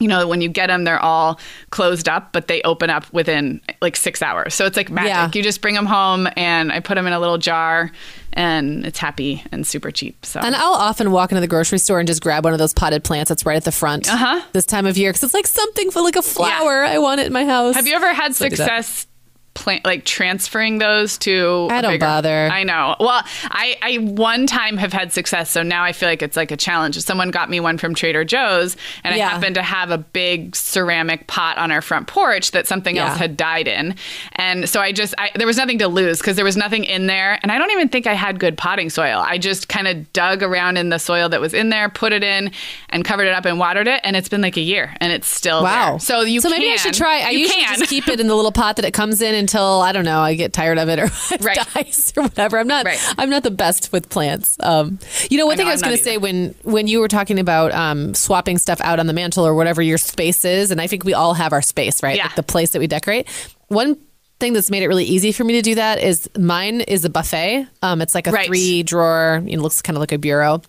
[SPEAKER 2] You know, when you get them, they're all closed up, but they open up within like six hours. So it's like magic.
[SPEAKER 1] Yeah.
[SPEAKER 2] You just bring them home, and I put them in a little jar, and it's happy and super cheap. So
[SPEAKER 1] And I'll often walk into the grocery store and just grab one of those potted plants that's right at the front
[SPEAKER 2] Uh-huh.
[SPEAKER 1] this time of year because it's like something for like a flower. I want it in my house.
[SPEAKER 2] Have you ever had
[SPEAKER 1] So I do that.
[SPEAKER 2] success plant like transferring those to
[SPEAKER 1] I don't
[SPEAKER 2] bigger-
[SPEAKER 1] bother.
[SPEAKER 2] I know. Well, I I one time have had success, so now I feel like it's like a challenge. Someone got me one from Trader Joe's and
[SPEAKER 1] Yeah.
[SPEAKER 2] I happened to have a big ceramic pot on our front porch that something
[SPEAKER 1] Yeah.
[SPEAKER 2] else had died in. And so I just I, there was nothing to lose because there was nothing in there and I don't even think I had good potting soil. I just kind of dug around in the soil that was in there, put it in and covered it up and watered it and it's been like a year and it's still
[SPEAKER 1] Wow.
[SPEAKER 2] there. So you
[SPEAKER 1] so maybe I should try. I usually
[SPEAKER 2] can.
[SPEAKER 1] just keep it in the little pot that it comes in until I don't know. I get tired of it or [LAUGHS] it
[SPEAKER 2] Right.
[SPEAKER 1] dies or whatever. I'm not.
[SPEAKER 2] Right.
[SPEAKER 1] I'm not the best with plants. Um, you know, one
[SPEAKER 2] I
[SPEAKER 1] thing
[SPEAKER 2] know,
[SPEAKER 1] I was going to say when when you were talking about um, swapping stuff out on the mantle or whatever your space is, and I think we all have our space, right?
[SPEAKER 2] Yeah.
[SPEAKER 1] Like the place that we decorate. One thing that's made it really easy for me to do that is mine is a buffet. Um, it's like a
[SPEAKER 2] Right.
[SPEAKER 1] three drawer. You know, looks kind of like a bureau.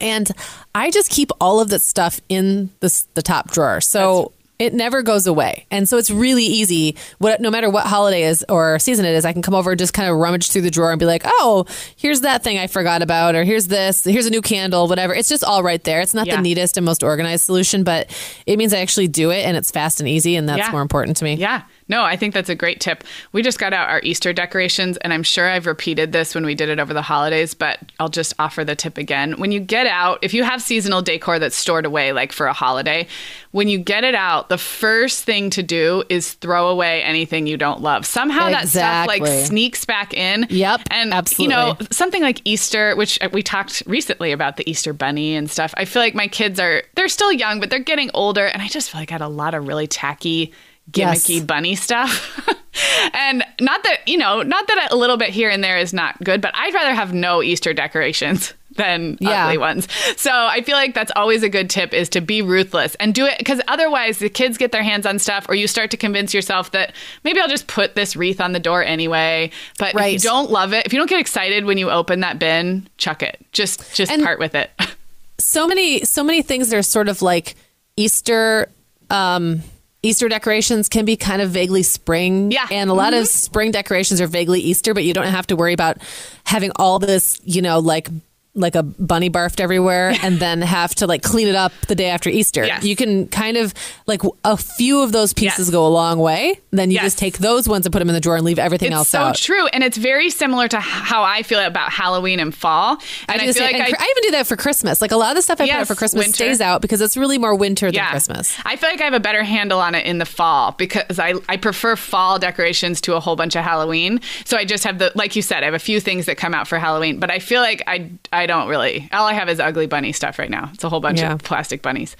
[SPEAKER 1] And I just keep all of that stuff in the, the top drawer. So it never goes away. And so it's really easy. What, no matter what holiday is or season it is, I can come over and just kind of rummage through the drawer and be like, oh, here's that thing I forgot about, or here's this, here's a new candle, whatever. It's just all right there. It's not
[SPEAKER 2] Yeah.
[SPEAKER 1] the neatest and most organized solution, but it means I actually do it and it's fast and easy. And that's
[SPEAKER 2] Yeah.
[SPEAKER 1] more important to me.
[SPEAKER 2] Yeah. No, I think that's a great tip. We just got out our Easter decorations, and I'm sure I've repeated this when we did it over the holidays, but I'll just offer the tip again. When you get out, if you have seasonal decor that's stored away, like for a holiday, when you get it out, the first thing to do is throw away anything you don't love. Somehow that stuff like sneaks back in.
[SPEAKER 1] Yep,
[SPEAKER 2] And,
[SPEAKER 1] absolutely.
[SPEAKER 2] you know, something like Easter, which we talked recently about the Easter bunny and stuff. I feel like my kids are, they're still young, but they're getting older, and I just feel like I had a lot of really tacky,
[SPEAKER 1] Yes.
[SPEAKER 2] gimmicky bunny stuff. [LAUGHS] and not that, you know, not that a little bit here and there is not good, but I'd rather have no Easter decorations [LAUGHS] than
[SPEAKER 1] Yeah.
[SPEAKER 2] ugly ones. So I feel like that's always a good tip is to be ruthless and do it because otherwise the kids get their hands on stuff or you start to convince yourself that maybe I'll just put this wreath on the door anyway. But if you don't love it, if you don't get excited when you open that bin, chuck it. Just just
[SPEAKER 1] And-
[SPEAKER 2] part with it. [LAUGHS]
[SPEAKER 1] so many so many things that are sort of like Easter um Easter decorations can be kind of vaguely spring.
[SPEAKER 2] Yeah. Mm-hmm.
[SPEAKER 1] And a lot of spring decorations are vaguely Easter, but you don't have to worry about having all this, you know, like like a bunny barfed everywhere [LAUGHS] and then have to like clean it up the day after Easter.
[SPEAKER 2] Yes.
[SPEAKER 1] You can kind of like a few of those pieces
[SPEAKER 2] Yes.
[SPEAKER 1] go a long way. Then you
[SPEAKER 2] Yes.
[SPEAKER 1] just take those ones and put them in the drawer and leave everything
[SPEAKER 2] It's
[SPEAKER 1] else
[SPEAKER 2] so
[SPEAKER 1] out.
[SPEAKER 2] true, and it's very similar to how I feel about Halloween and fall.
[SPEAKER 1] I,
[SPEAKER 2] And
[SPEAKER 1] do the
[SPEAKER 2] feel like I,
[SPEAKER 1] I, even do that for Christmas. Like a lot of the stuff I put out for Christmas
[SPEAKER 2] winter.
[SPEAKER 1] stays out because it's really more winter than Christmas.
[SPEAKER 2] I feel like I have a better handle on it in the fall because I, I prefer fall decorations to a whole bunch of Halloween. So I just have the like you said, I have a few things that come out for Halloween, but I feel like I I don't really all I have is ugly bunny stuff right now. It's a whole bunch
[SPEAKER 1] Yeah.
[SPEAKER 2] of plastic bunnies.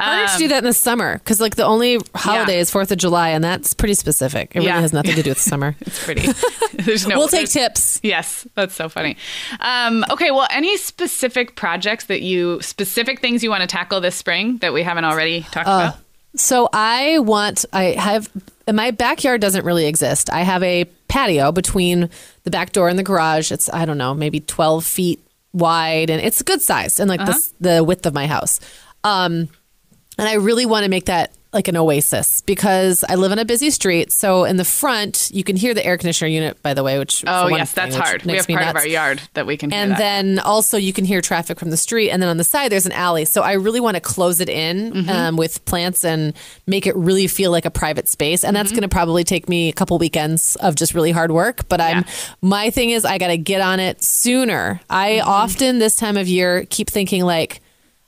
[SPEAKER 1] Harder to
[SPEAKER 2] Um,
[SPEAKER 1] do that in the summer because like the only holiday is Fourth of July, and that's pretty specific. It
[SPEAKER 2] Yeah.
[SPEAKER 1] really has nothing to do with [LAUGHS] summer.
[SPEAKER 2] It's pretty. [LAUGHS] There's no
[SPEAKER 1] we'll take tips.
[SPEAKER 2] Yes, that's so funny. Um, okay, well, any specific projects that you, specific things you want to tackle this spring that we haven't already talked
[SPEAKER 1] Uh,
[SPEAKER 2] about?
[SPEAKER 1] So I want. I have my backyard doesn't really exist. I have a patio between the back door and the garage. It's I don't know, maybe twelve feet wide, and it's a good size and like
[SPEAKER 2] Uh-huh.
[SPEAKER 1] the the width of my house. Um, and I really want to make that like an oasis because I live on a busy street. So in the front, you can hear the air conditioner unit, by the way, which
[SPEAKER 2] Oh, yes, that's
[SPEAKER 1] thing, which
[SPEAKER 2] hard. We have part of our yard that we can hear
[SPEAKER 1] And then also you can hear traffic from the street, and then on the side there's an alley. So I really want to close it in
[SPEAKER 2] Mm-hmm.
[SPEAKER 1] um, with plants and make it really feel like a private space. And that's
[SPEAKER 2] Mm-hmm.
[SPEAKER 1] going to probably take me a couple weekends of just really hard work. But I'm
[SPEAKER 2] Yeah.
[SPEAKER 1] my thing is I got to get on it sooner. I
[SPEAKER 2] Mm-hmm.
[SPEAKER 1] often this time of year keep thinking like.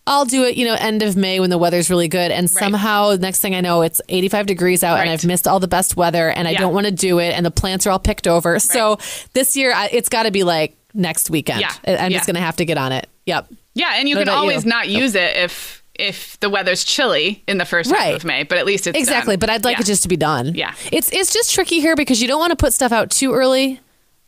[SPEAKER 1] I'll do it, you know, end of May when the weather's really good. And somehow, next thing I know, it's 85 degrees out and I've missed all the best weather and I
[SPEAKER 2] Yeah.
[SPEAKER 1] don't want to do it. And the plants are all picked over. So this year, I, it's got to be like next weekend.
[SPEAKER 2] Yeah.
[SPEAKER 1] I'm
[SPEAKER 2] Yeah.
[SPEAKER 1] just going to have to get on it. Yep.
[SPEAKER 2] Yeah, and you
[SPEAKER 1] What
[SPEAKER 2] can
[SPEAKER 1] about you?
[SPEAKER 2] always not use it if if the weather's chilly in the first half of May, but at least it's
[SPEAKER 1] Exactly.
[SPEAKER 2] done.
[SPEAKER 1] But I'd like
[SPEAKER 2] Yeah.
[SPEAKER 1] it just to be done.
[SPEAKER 2] Yeah.
[SPEAKER 1] It's it's just tricky here because you don't want to put stuff out too early.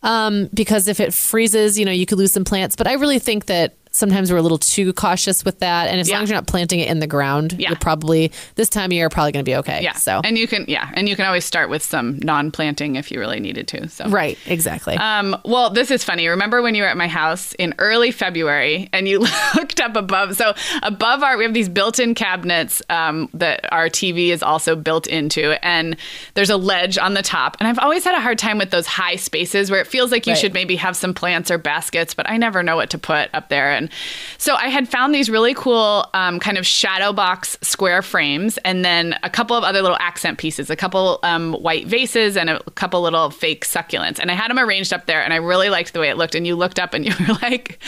[SPEAKER 1] Um, because if it freezes, you know, you could lose some plants. But I really think that sometimes we're a little too cautious with that. And as
[SPEAKER 2] Yeah.
[SPEAKER 1] long as you're not planting it in the ground,
[SPEAKER 2] Yeah.
[SPEAKER 1] you're probably this time of year probably going to be okay.
[SPEAKER 2] Yeah.
[SPEAKER 1] So
[SPEAKER 2] and you can yeah, and you can always start with some non-planting if you really needed to. So
[SPEAKER 1] right, exactly.
[SPEAKER 2] Um, well, this is funny. Remember when you were at my house in early February and you [LAUGHS] looked up above? So above our, we have these built-in cabinets um, that our TV is also built into, and there's a ledge on the top. And I've always had a hard time with those high spaces where it feels like you
[SPEAKER 1] Right.
[SPEAKER 2] should maybe have some plants or baskets, but I never know what to put up there. And so I had found these really cool um, kind of shadow box square frames, and then a couple of other little accent pieces, a couple um, white vases, and a couple little fake succulents. And I had them arranged up there, and I really liked the way it looked. And you looked up and [LAUGHS] you were like,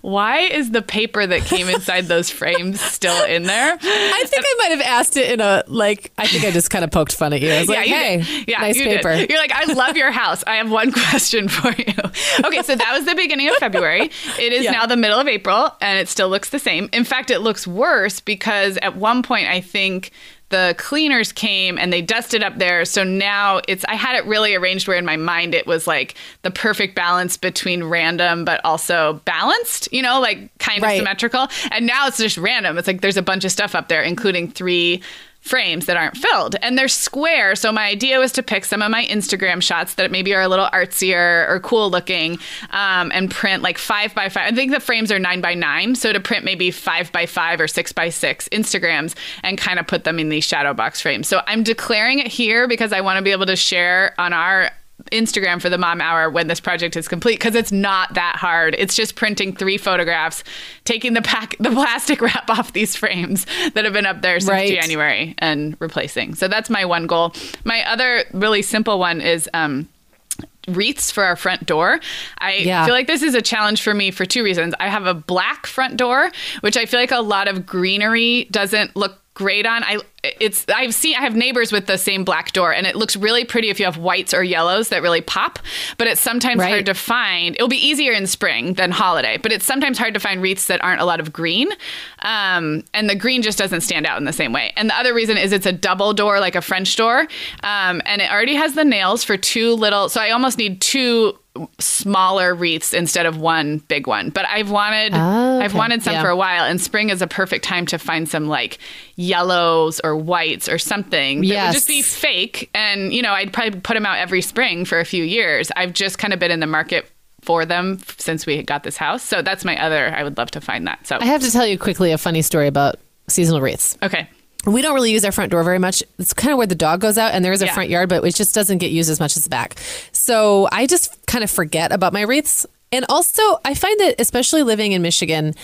[SPEAKER 2] "Why is the paper that came inside those frames still in there?"
[SPEAKER 1] I think I might have asked it in a like. I think I just kind of poked fun at you. I was like,
[SPEAKER 2] you
[SPEAKER 1] "Hey,
[SPEAKER 2] did. yeah,
[SPEAKER 1] nice
[SPEAKER 2] you did.
[SPEAKER 1] paper."
[SPEAKER 2] You're like, I love your house. I have one [LAUGHS] question for you. Okay, so that was the beginning of February. It is
[SPEAKER 1] Yeah.
[SPEAKER 2] now the middle of April, and it still looks the same. In fact, it looks worse because at one point I think the cleaners came and they dusted up there. So now it's I had it really arranged where in my mind it was like the perfect balance between random but also balanced, you know, like kind
[SPEAKER 1] Right.
[SPEAKER 2] of symmetrical. And now it's just random. It's like there's a bunch of stuff up there, including three frames that aren't filled. And they're square. So my idea was to pick some of my instagram shots that maybe are a little artsier or cool looking um, and print like five by five. I think the frames are nine by nine. So to print maybe five by five or six by six instagrams and kind of put them in these shadow box frames. So i'm declaring it here because i want to be able to share on our Instagram for the mom hour when this project is complete because it's not that hard. It's just printing three photographs, taking the pack the plastic [LAUGHS] wrap off these frames that have been up there since
[SPEAKER 1] Right.
[SPEAKER 2] January and replacing. So that's my one goal. My other really simple one is um wreaths for our front door. I
[SPEAKER 1] Yeah.
[SPEAKER 2] feel like this is a challenge for me for two reasons. I have a black front door, which I feel like a lot of greenery doesn't look great on. I it's I've seen I have neighbors with the same black door and it looks really pretty if you have whites or yellows that really pop, but it's sometimes
[SPEAKER 1] Right.
[SPEAKER 2] hard to find. It'll be easier in spring than holiday, but it's sometimes hard to find wreaths that aren't a lot of green. Um, and the green just doesn't stand out in the same way. And the other reason is it's a double door like a French door. Um, and it already has the nails for two little so I almost need two smaller wreaths instead of one big one. But I've wanted
[SPEAKER 1] Oh,
[SPEAKER 2] I've wanted some
[SPEAKER 1] Yeah.
[SPEAKER 2] for a while and spring is a perfect time to find some like yellows or whites or something that would just be fake and you know I'd probably put them out every spring for a few years. I've just kind of been in the market for them since we got this house. So that's my other I would love to find that. So
[SPEAKER 1] I have to tell you quickly a funny story about seasonal wreaths.
[SPEAKER 2] okay.
[SPEAKER 1] We don't really use our front door very much. It's kind of where the dog goes out, and there is a
[SPEAKER 2] Yeah.
[SPEAKER 1] front yard, but it just doesn't get used as much as the back. So I just kind of forget about my wreaths. And also, I find that, especially living in Michigan,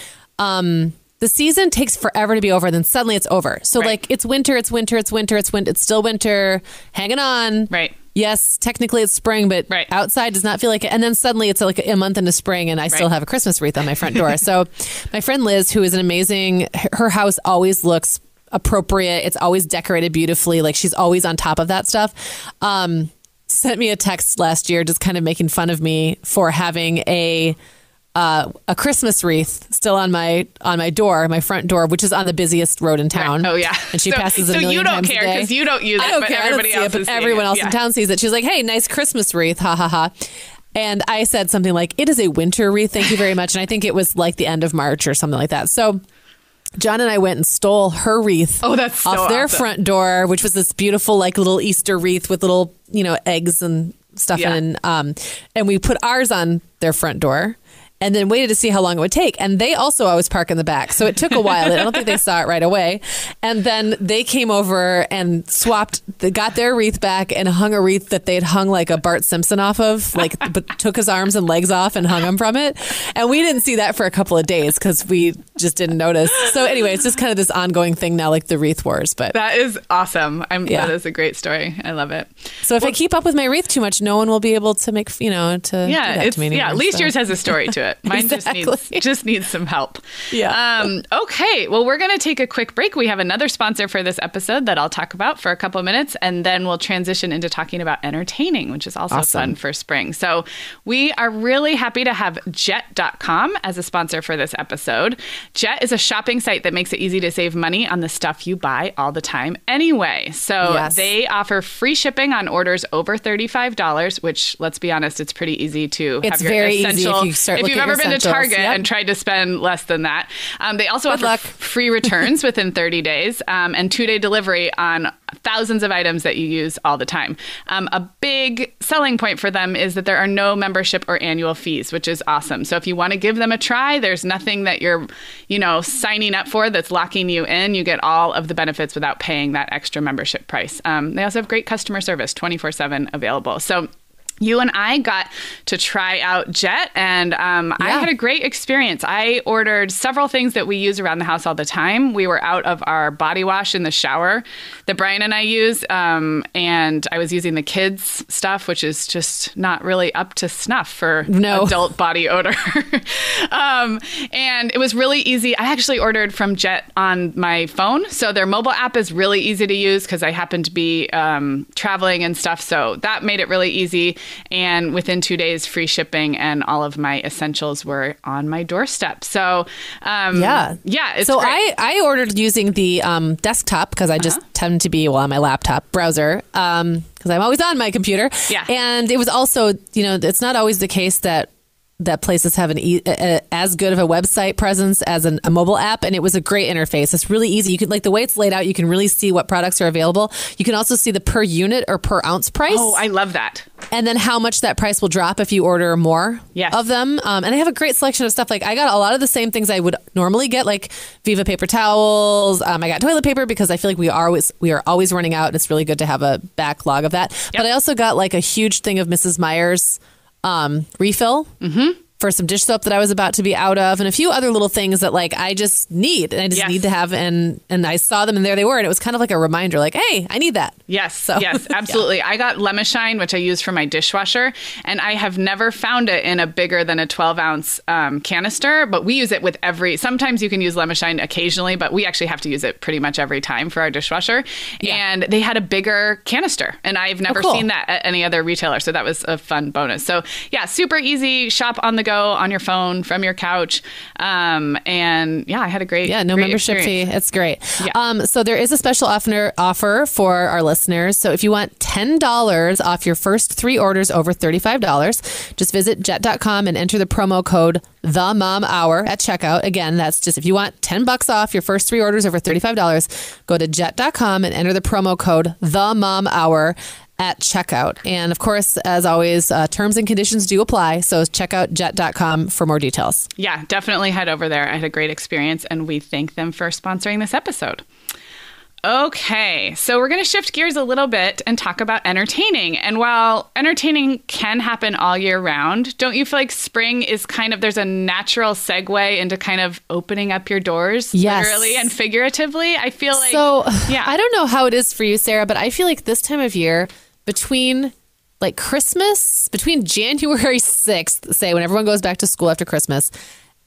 [SPEAKER 1] um, the season takes forever to be over, then suddenly it's over. So,
[SPEAKER 2] Right.
[SPEAKER 1] like, it's winter, it's winter, it's winter, it's winter, it's still winter, hanging on.
[SPEAKER 2] Right.
[SPEAKER 1] Yes, technically it's spring, but
[SPEAKER 2] Right.
[SPEAKER 1] outside does not feel like it. And then suddenly it's like a month into spring, and I still have a Christmas wreath on my front door. so, [LAUGHS] my friend Liz, who is an amazing, her house always looks appropriate. It's always decorated beautifully. Like she's always on top of that stuff. Um, sent me a text last year, just kind of making fun of me for having a. Uh, a Christmas wreath still on my on my door, my front door, which is on the busiest road in town.
[SPEAKER 2] Oh yeah.
[SPEAKER 1] and she
[SPEAKER 2] So-
[SPEAKER 1] passes it
[SPEAKER 2] So you don't care because you don't use it,
[SPEAKER 1] I don't
[SPEAKER 2] but
[SPEAKER 1] care.
[SPEAKER 2] everybody else
[SPEAKER 1] it, but everyone else
[SPEAKER 2] Yeah.
[SPEAKER 1] in town sees it. She's like, "Hey, nice Christmas wreath, ha ha ha." And I said something like, "It is a winter wreath. Thank you very much." And I think it was like the end of March or something like that. So. John and I went and stole her wreath
[SPEAKER 2] Oh, that's so
[SPEAKER 1] off their
[SPEAKER 2] awesome.
[SPEAKER 1] front door, which was this beautiful, like little Easter wreath with little, you know, eggs and stuff
[SPEAKER 2] Yeah.
[SPEAKER 1] in. Um, and we put ours on their front door and then waited to see how long it would take. And they also always park in the back. So it took a while. I don't think they saw it right away. And then they came over and swapped, they got their wreath back and hung a wreath that they'd hung like a Bart Simpson off of, like, but took his arms and legs off and hung them from it. And we didn't see that for a couple of days because we just didn't notice. So anyway, it's just kind of this ongoing thing now, like the wreath wars. But
[SPEAKER 2] That is awesome. I'm
[SPEAKER 1] Yeah.
[SPEAKER 2] that is a great story. I love it.
[SPEAKER 1] so if I keep up with my wreath too much, no one will be able to make, you know, to
[SPEAKER 2] Yeah, it's
[SPEAKER 1] to me
[SPEAKER 2] yeah. At least
[SPEAKER 1] so.
[SPEAKER 2] yours has a story to it. Mine [LAUGHS]
[SPEAKER 1] Exactly.
[SPEAKER 2] just needs just needs some help.
[SPEAKER 1] Yeah.
[SPEAKER 2] Um, okay. Well, we're going to take a quick break. We have another sponsor for this episode that I'll talk about for a couple of minutes, and then we'll transition into talking about entertaining, which is also
[SPEAKER 1] Awesome.
[SPEAKER 2] fun for spring. So we are really happy to have Jet.com as a sponsor for this episode. Jet is a shopping site that makes it easy to save money on the stuff you buy all the time anyway. So
[SPEAKER 1] Yes.
[SPEAKER 2] they offer free shipping on orders over $35, which let's be honest, it's pretty easy to
[SPEAKER 1] It's
[SPEAKER 2] have your
[SPEAKER 1] very easy if
[SPEAKER 2] essential.
[SPEAKER 1] you start
[SPEAKER 2] if you've ever been to. Target
[SPEAKER 1] Yep.
[SPEAKER 2] and tried to spend less than that, um, they also offer
[SPEAKER 1] luck.
[SPEAKER 2] free returns [LAUGHS] within 30 days um, and two day delivery on thousands of items that you use all the time. Um, a big selling point for them is that there are no membership or annual fees, which is awesome. So if you want to give them a try, there's nothing that you're, you know, signing up for that's locking you in. You get all of the benefits without paying that extra membership price. Um, they also have great customer service, 24 7 available. So you and I got to try out Jet, and um, I had a great experience. I ordered several things that we use around the house all the time. We were out of our body wash in the shower that Brian and I use, um, and I was using the kids' stuff, which is just not really up to snuff for
[SPEAKER 1] No. [LAUGHS]
[SPEAKER 2] adult body odor. [LAUGHS] um, and it was really easy. I actually ordered from Jet on my phone, so their mobile app is really easy to use because I happened to be um, traveling and stuff. So that made it really easy. And within two days, free shipping and all of my essentials were on my doorstep. So um,
[SPEAKER 1] Yeah.
[SPEAKER 2] yeah. It's
[SPEAKER 1] so
[SPEAKER 2] great.
[SPEAKER 1] I, I ordered using the um, desktop because I just tend to be well on my laptop browser because I'm always on my computer.
[SPEAKER 2] Yeah.
[SPEAKER 1] And it was also you know it's not always the case that that places have an e- a, a, as good of a website presence as an, a mobile app and it was a great interface it's really easy you can like the way it's laid out you can really see what products are available you can also see the per unit or per ounce price
[SPEAKER 2] Oh, I love that.
[SPEAKER 1] and then how much that price will drop if you order more
[SPEAKER 2] Yes.
[SPEAKER 1] of them. Um, and I have a great selection of stuff. Like I got a lot of the same things I would normally get, like Viva paper towels. Um, I got toilet paper because I feel like we are always we are always running out. and It's really good to have a backlog of that. But I also got like a huge thing of Mrs. Meyer's um, refill. Mm-hmm. For some dish soap that I was about to be out of, and a few other little things that like I just need and I just
[SPEAKER 2] Yes.
[SPEAKER 1] need to have. And and I saw them and there they were, and it was kind of like a reminder, like, hey, I need that.
[SPEAKER 2] Yes,
[SPEAKER 1] So, [LAUGHS]
[SPEAKER 2] yes, absolutely. I got Lemi Shine, which I use for my dishwasher, and I have never found it in a bigger than a 12 ounce um, canister. But we use it with every. Sometimes you can use Lemi Shine occasionally, but we actually have to use it pretty much every time for our dishwasher. yeah. And they had a bigger canister, and I've never
[SPEAKER 1] cool.
[SPEAKER 2] seen that at any other retailer. So that was a fun bonus. So yeah, super easy. Shop on the go on your phone from your couch, um, and yeah, I had a great
[SPEAKER 1] Yeah, no
[SPEAKER 2] great
[SPEAKER 1] membership
[SPEAKER 2] experience.
[SPEAKER 1] fee. It's great.
[SPEAKER 2] Yeah.
[SPEAKER 1] Um, so there is a special offer offer for our listeners. So if you want ten dollars off your first three orders over thirty five dollars, just visit jet.com and enter the promo code the mom hour at checkout. Again, that's just if you want ten bucks off your first three orders over thirty five dollars, go to jet.com and enter the promo code the mom hour at checkout. And of course, as always, uh, terms and conditions do apply. So check out jet.com for more details.
[SPEAKER 2] Yeah, definitely head over there. I had a great experience, and we thank them for sponsoring this episode. Okay, so we're going to shift gears a little bit and talk about entertaining. And while entertaining can happen all year round, don't you feel like spring is kind of there's a natural segue into kind of opening up your doors,
[SPEAKER 1] Yes.
[SPEAKER 2] literally and figuratively? I feel like
[SPEAKER 1] so
[SPEAKER 2] yeah. [SIGHS]
[SPEAKER 1] I don't know how it is for you, Sarah, but I feel like this time of year, between like Christmas, between [LAUGHS] January 6th, say when everyone goes back to school after Christmas,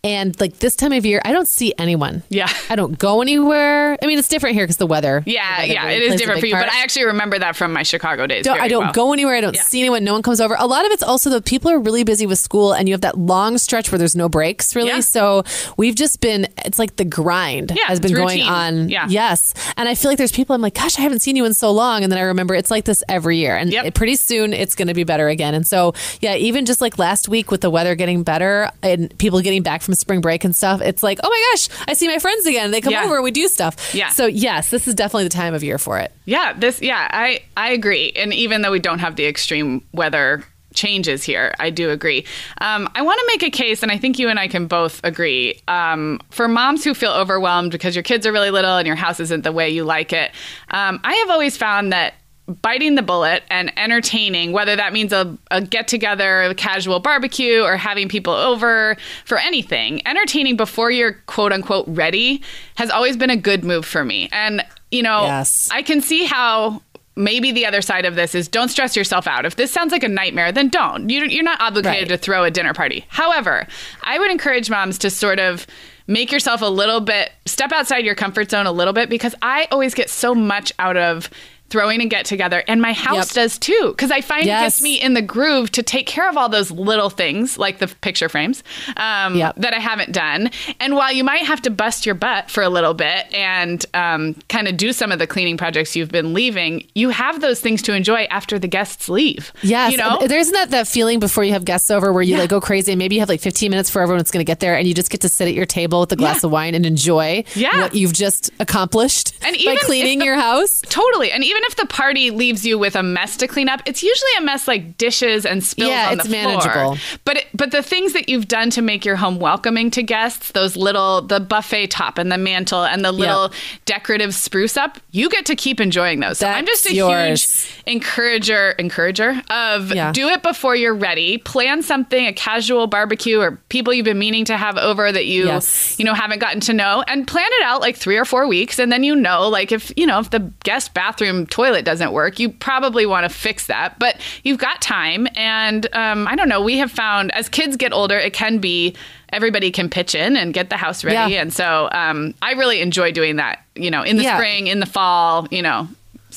[SPEAKER 1] and like this time of year, I don't see anyone.
[SPEAKER 2] Yeah.
[SPEAKER 1] I don't go anywhere. I mean, it's different here because the weather.
[SPEAKER 2] yeah,
[SPEAKER 1] the weather
[SPEAKER 2] yeah,
[SPEAKER 1] really
[SPEAKER 2] it is different for you,
[SPEAKER 1] part.
[SPEAKER 2] but I actually remember that from my Chicago days.
[SPEAKER 1] don't, I don't
[SPEAKER 2] well.
[SPEAKER 1] go anywhere. I don't
[SPEAKER 2] Yeah.
[SPEAKER 1] see anyone. No one comes over. A lot of it's also the people are really busy with school, and you have that long stretch where there's no breaks really.
[SPEAKER 2] Yeah.
[SPEAKER 1] So we've just been. It's like the grind
[SPEAKER 2] Yeah,
[SPEAKER 1] has been going
[SPEAKER 2] routine.
[SPEAKER 1] on.
[SPEAKER 2] Yeah.
[SPEAKER 1] Yes, and I feel like there's people. I'm like, gosh, I haven't seen you in so long, and then I remember it's like this every year, and
[SPEAKER 2] Yep.
[SPEAKER 1] pretty soon it's going to be better again. And so yeah, even just like last week with the weather getting better and people getting back from spring break and stuff, it's like, oh my gosh, I see my friends again. They come
[SPEAKER 2] Yeah.
[SPEAKER 1] over and we do stuff.
[SPEAKER 2] Yeah.
[SPEAKER 1] So yes, this is definitely the time of year for it.
[SPEAKER 2] Yeah, this yeah, I I agree. And even though we don't have the extreme weather changes here, I do agree. Um, I want to make a case, and I think you and I can both agree. Um, for moms who feel overwhelmed because your kids are really little and your house isn't the way you like it, um, I have always found that biting the bullet and entertaining, whether that means a, a get together, a casual barbecue, or having people over for anything, entertaining before you're quote unquote ready has always been a good move for me. And, you know,
[SPEAKER 1] Yes.
[SPEAKER 2] I can see how maybe the other side of this is don't stress yourself out. If this sounds like a nightmare, then don't. You- You're not obligated
[SPEAKER 1] Right.
[SPEAKER 2] to throw a dinner party. However, I would encourage moms to sort of make yourself a little bit, step outside your comfort zone a little bit because I always get so much out of throwing a get together and my house
[SPEAKER 1] Yep.
[SPEAKER 2] does too because i find it gets me in the groove to take care of all those little things like the picture frames um,
[SPEAKER 1] Yep.
[SPEAKER 2] that i haven't done and while you might have to bust your butt for a little bit and um, kind of do some of the cleaning projects you've been leaving you have those things to enjoy after the guests leave
[SPEAKER 1] Yes.
[SPEAKER 2] you know
[SPEAKER 1] There isn't that that feeling before you have guests over where you
[SPEAKER 2] Yeah.
[SPEAKER 1] like go crazy and maybe you have like 15 minutes for everyone that's going to get there and you just get to sit at your table with a glass
[SPEAKER 2] Yeah.
[SPEAKER 1] of wine and enjoy
[SPEAKER 2] Yeah.
[SPEAKER 1] what you've just accomplished
[SPEAKER 2] And
[SPEAKER 1] by cleaning
[SPEAKER 2] the-
[SPEAKER 1] your house.
[SPEAKER 2] Totally. And even if the party leaves you with a mess to clean up, it's usually a mess like dishes and spills
[SPEAKER 1] Yeah,
[SPEAKER 2] on
[SPEAKER 1] it's
[SPEAKER 2] the floor.
[SPEAKER 1] manageable.
[SPEAKER 2] But it, but the things that you've done to make your home welcoming to guests, those little the buffet top and the mantle and the little decorative spruce up, you get to keep enjoying those. So I'm just a
[SPEAKER 1] yours.
[SPEAKER 2] huge encourager encourager of
[SPEAKER 1] Yeah.
[SPEAKER 2] do it before you're ready. Plan something, a casual barbecue or people you've been meaning to have over that you
[SPEAKER 1] Yes.
[SPEAKER 2] you know haven't gotten to know and plan it out like three or four weeks and then you know like if you know if the guest bathroom toilet doesn't work you probably want to fix that but you've got time and um, i don't know we have found as kids get older it can be everybody can pitch in and get the house ready
[SPEAKER 1] Yeah.
[SPEAKER 2] and so um, i really enjoy doing that you know in the
[SPEAKER 1] Yeah.
[SPEAKER 2] spring in the fall you know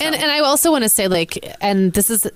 [SPEAKER 1] And and I also want to say like and this is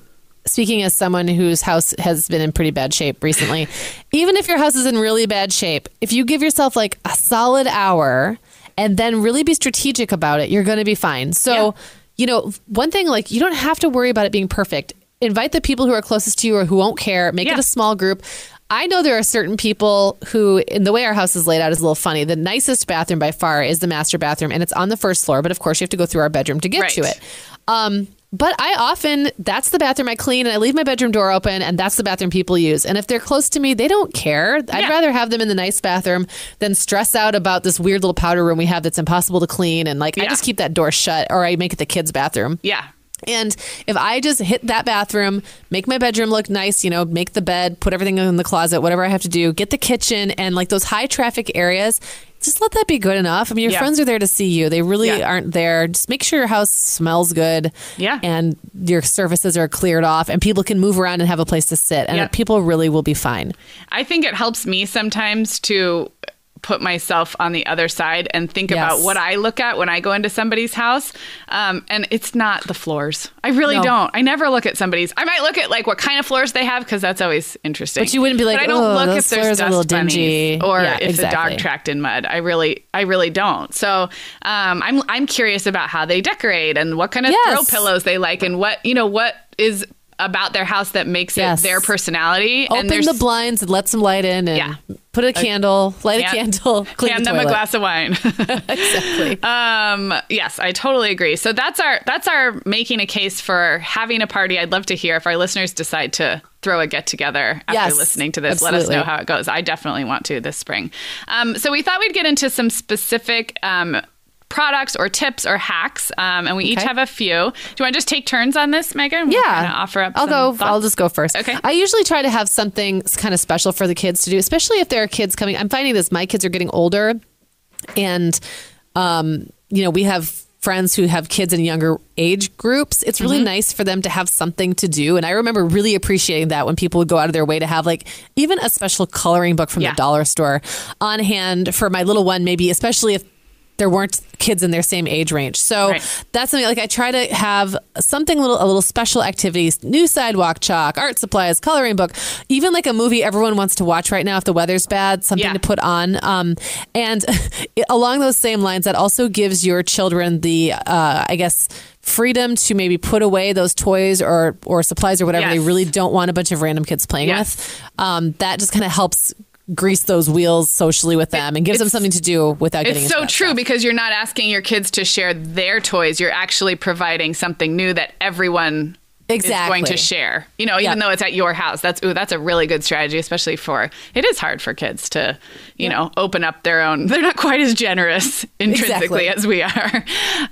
[SPEAKER 1] speaking as someone whose house has been in pretty bad shape recently. [LAUGHS] even if your house is in really bad shape, if you give yourself like a solid hour and then really be strategic about it, you're going to be fine. So,
[SPEAKER 2] Yeah.
[SPEAKER 1] You know, one thing like you don't have to worry about it being perfect. Invite the people who are closest to you or who won't care. Make it a small group. I know there are certain people who, in the way our house is laid out, is a little funny. The nicest bathroom by far is the master bathroom, and it's on the first floor. But of course, you have to go through our bedroom to get
[SPEAKER 2] Right.
[SPEAKER 1] to it. Um, but I often that's the bathroom I clean, and I leave my bedroom door open, and that's the bathroom people use. And if they're close to me, they don't care. I'd
[SPEAKER 2] Yeah.
[SPEAKER 1] rather have them in the nice bathroom than stress out about this weird little powder room we have that's impossible to clean. And like, I just keep that door shut, or I make it the kids' bathroom.
[SPEAKER 2] yeah
[SPEAKER 1] And if I just hit that bathroom, make my bedroom look nice, you know, make the bed, put everything in the closet, whatever I have to do, get the kitchen and like those high traffic areas, just let that be good enough. I mean, your
[SPEAKER 2] Yeah.
[SPEAKER 1] friends are there to see you. They really
[SPEAKER 2] Yeah.
[SPEAKER 1] aren't there. Just make sure your house smells good.
[SPEAKER 2] Yeah.
[SPEAKER 1] And your surfaces are cleared off and people can move around and have a place to sit. And
[SPEAKER 2] Yeah.
[SPEAKER 1] people really will be fine.
[SPEAKER 2] I think it helps me sometimes to put myself on the other side and think about what I look at when I go into somebody's house. Um, and it's not the floors. I really
[SPEAKER 1] No.
[SPEAKER 2] don't. I never look at somebody's. I might look at like what kind of floors they have because that's always interesting.
[SPEAKER 1] But you wouldn't be like,
[SPEAKER 2] but I don't
[SPEAKER 1] "Oh,
[SPEAKER 2] look if there's dust
[SPEAKER 1] little
[SPEAKER 2] bunnies
[SPEAKER 1] dingy."
[SPEAKER 2] or
[SPEAKER 1] Yeah,
[SPEAKER 2] if the dog tracked in mud. I really, I really don't. So um, I'm I'm curious about how they decorate and what kind of
[SPEAKER 1] Yes.
[SPEAKER 2] throw pillows they like and what you know what is about their house that makes
[SPEAKER 1] Yes.
[SPEAKER 2] it their personality.
[SPEAKER 1] Open the blinds and let some light in and
[SPEAKER 2] Yeah.
[SPEAKER 1] put a candle, light a candle, [LAUGHS] clean
[SPEAKER 2] hand
[SPEAKER 1] the
[SPEAKER 2] them a glass of wine. [LAUGHS] [LAUGHS]
[SPEAKER 1] exactly.
[SPEAKER 2] um, yes, I totally agree. So that's our that's our making a case for having a party. I'd love to hear if our listeners decide to throw a get together after
[SPEAKER 1] Yes,
[SPEAKER 2] listening to this. Let us know how it goes. I definitely want to this spring. Um, so we thought we'd get into some specific. Um, Products or tips or hacks, um, and we each have a few. Do you want to just take turns on this, Meagan? We'll
[SPEAKER 1] Yeah,
[SPEAKER 2] offer up.
[SPEAKER 1] I'll go.
[SPEAKER 2] thoughts.
[SPEAKER 1] I'll just go first.
[SPEAKER 2] Okay.
[SPEAKER 1] I usually try to have something kind of special for the kids to do, especially if there are kids coming. I'm finding this. My kids are getting older, and um, you know, we have friends who have kids in younger age groups. It's really nice for them to have something to do, and I remember really appreciating that when people would go out of their way to have like even a special coloring book from
[SPEAKER 2] Yeah.
[SPEAKER 1] the dollar store on hand for my little one, maybe especially if there weren't kids in their same age range. So
[SPEAKER 2] Right.
[SPEAKER 1] that's something like I try to have something little, a little special activities, new sidewalk chalk, art supplies, coloring book, even like a movie everyone wants to watch right now if the weather's bad, something
[SPEAKER 2] Yeah.
[SPEAKER 1] to put on. Um, and [LAUGHS] along those same lines, that also gives your children the, uh, I guess, freedom to maybe put away those toys or or supplies or whatever they really don't want a bunch of random kids playing
[SPEAKER 2] Yes.
[SPEAKER 1] with. Um, that just kind of helps grease those wheels socially with them and gives them something to do without getting
[SPEAKER 2] It's so true
[SPEAKER 1] stuff.
[SPEAKER 2] because you're not asking your kids to share their toys. You're actually providing something new that everyone is going to share. You know, even
[SPEAKER 1] Yeah.
[SPEAKER 2] though it's at your house. That's ooh, that's a really good strategy, especially for it is hard for kids to, you know, open up their own. They're not quite as generous [LAUGHS] intrinsically
[SPEAKER 1] Exactly.
[SPEAKER 2] as we are.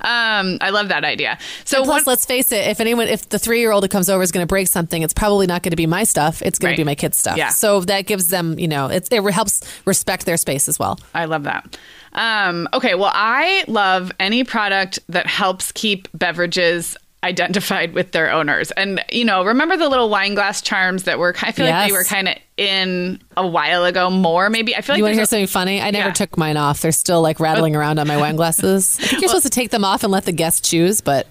[SPEAKER 2] Um, I love that idea. So
[SPEAKER 1] Plus,
[SPEAKER 2] one,
[SPEAKER 1] let's face it, if anyone, if the three year old who comes over is going to break something, it's probably not going to be my stuff. It's going
[SPEAKER 2] Right.
[SPEAKER 1] to be my kids' stuff.
[SPEAKER 2] Yeah.
[SPEAKER 1] So that gives them, you know, it's, it helps respect their space as well.
[SPEAKER 2] I love that. Um, okay, well, I love any product that helps keep beverages identified with their owners. And, you know, remember the little wine glass charms that were, I feel like they were kind of in a while ago more, maybe. I feel like
[SPEAKER 1] You want to hear
[SPEAKER 2] a-
[SPEAKER 1] something funny? I never
[SPEAKER 2] Yeah.
[SPEAKER 1] took mine off. They're still like rattling around on my wine glasses. I think you're [LAUGHS] supposed to take them off and let the guests choose, but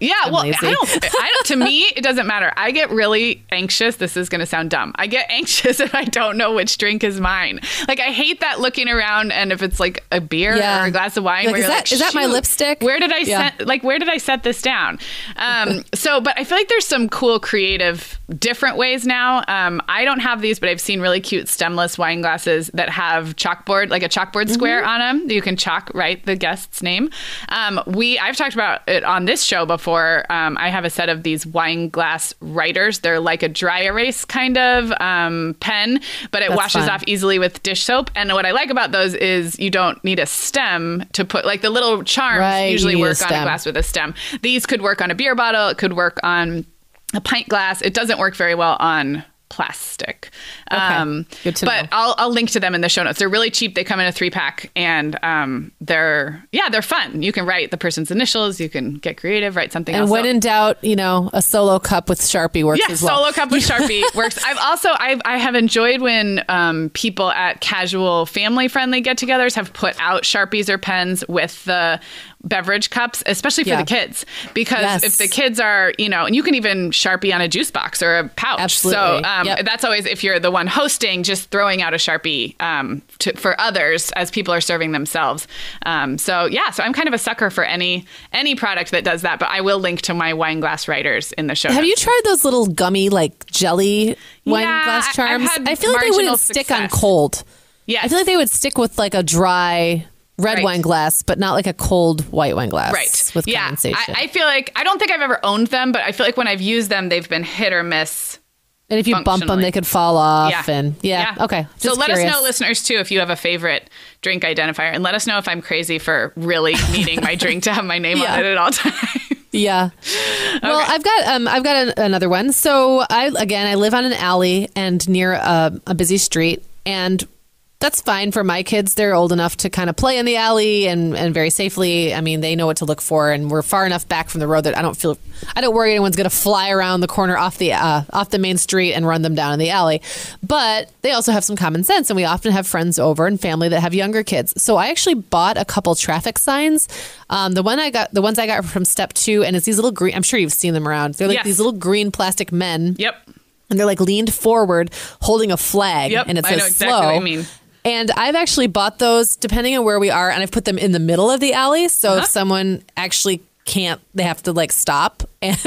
[SPEAKER 2] Yeah, well,
[SPEAKER 1] lazy.
[SPEAKER 2] I don't, I don't. To me, it doesn't matter. I get really anxious. This is going to sound dumb. I get [LAUGHS] anxious if I don't know which drink is mine. Like I hate that looking around and if it's like a beer
[SPEAKER 1] Yeah.
[SPEAKER 2] or a glass of wine,
[SPEAKER 1] Like,
[SPEAKER 2] where
[SPEAKER 1] is
[SPEAKER 2] you're
[SPEAKER 1] that-
[SPEAKER 2] like,
[SPEAKER 1] is that my lipstick?"
[SPEAKER 2] Where did I
[SPEAKER 1] Yeah.
[SPEAKER 2] set? Like where did I set this down? Um, so, but I feel like there's some cool, creative, different ways now. Um, I don't have these, but I've seen really cute stemless wine glasses that have chalkboard, like a chalkboard square
[SPEAKER 1] Mm-hmm.
[SPEAKER 2] on them. You can chalk write the guest's name. Um, we I've talked about it on this show before. Um, I have a set of these wine glass writers. They're like a dry erase kind of um, pen, but it
[SPEAKER 1] That's
[SPEAKER 2] washes
[SPEAKER 1] fun.
[SPEAKER 2] off easily with dish soap. And what I like about those is you don't need a stem to put like the little charms
[SPEAKER 1] Right,
[SPEAKER 2] usually
[SPEAKER 1] need a
[SPEAKER 2] work on a glass with a stem. These could work on a beer bottle. It could work on a pint glass. It doesn't work very well on plastic. Um,
[SPEAKER 1] Good to
[SPEAKER 2] but
[SPEAKER 1] know.
[SPEAKER 2] I'll, I'll link to them in the show notes. They're really cheap. They come in a three pack and um, they're, yeah, they're fun. You can write the person's initials. You can get creative, write something
[SPEAKER 1] and
[SPEAKER 2] else.
[SPEAKER 1] when in doubt, you know, a solo cup with Sharpie works
[SPEAKER 2] yeah,
[SPEAKER 1] as well.
[SPEAKER 2] solo cup with [LAUGHS] Sharpie works. I've also I've, I have enjoyed when um, people at casual family friendly get-togethers have put out Sharpies or pens with the beverage cups, especially for
[SPEAKER 1] Yeah.
[SPEAKER 2] the kids, because
[SPEAKER 1] Yes.
[SPEAKER 2] if the kids are you know, and you can even Sharpie on a juice box or a pouch.
[SPEAKER 1] Absolutely.
[SPEAKER 2] So um,
[SPEAKER 1] Yep.
[SPEAKER 2] that's always if you're the one hosting, just throwing out a Sharpie um, to, for others as people are serving themselves. Um, so yeah, so I'm kind of a sucker for any any product that does that. But I will link to my wine glass writers in the show.
[SPEAKER 1] Have
[SPEAKER 2] notes.
[SPEAKER 1] you tried those little gummy like jelly wine
[SPEAKER 2] Yeah,
[SPEAKER 1] glass charms?
[SPEAKER 2] had
[SPEAKER 1] I feel like they wouldn't stick on cold.
[SPEAKER 2] Yeah,
[SPEAKER 1] I feel like they would stick with like a dry red
[SPEAKER 2] Right.
[SPEAKER 1] wine glass, but not like a cold white wine glass.
[SPEAKER 2] right
[SPEAKER 1] With
[SPEAKER 2] yeah
[SPEAKER 1] condensation.
[SPEAKER 2] I, I feel like i don't think i've ever owned them but i feel like when i've used them they've been hit or miss
[SPEAKER 1] and if you bump them, they could fall off.
[SPEAKER 2] yeah
[SPEAKER 1] And yeah, okay.
[SPEAKER 2] so let
[SPEAKER 1] curious.
[SPEAKER 2] us know listeners too if you have a favorite drink identifier and let us know if i'm crazy for really [LAUGHS] needing my drink to have my name
[SPEAKER 1] Yeah.
[SPEAKER 2] on it at all times [LAUGHS]
[SPEAKER 1] Yeah. Well, I've got um, I've got an, another one. So I again, I live on an alley and near a, a busy street, and that's fine for my kids. They're old enough to kind of play in the alley and, and very safely. I mean, they know what to look for, and we're far enough back from the road that I don't feel I don't worry anyone's going to fly around the corner off the uh, off the main street and run them down in the alley. But they also have some common sense, and we often have friends over and family that have younger kids. So I actually bought a couple traffic signs. Um, the one I got, the ones I got from Step2, and it's these little green. I'm sure you've seen them around. They're like
[SPEAKER 2] Yes.
[SPEAKER 1] these little green plastic men
[SPEAKER 2] Yep.
[SPEAKER 1] and they're like leaned forward holding a flag
[SPEAKER 2] Yep,
[SPEAKER 1] and it
[SPEAKER 2] I
[SPEAKER 1] says
[SPEAKER 2] know exactly
[SPEAKER 1] slow.
[SPEAKER 2] what you mean.
[SPEAKER 1] And I've actually bought those depending on where we are and I've put them in the middle of the alley. So
[SPEAKER 2] Uh-huh.
[SPEAKER 1] if someone actually can't they have to like stop. [LAUGHS] And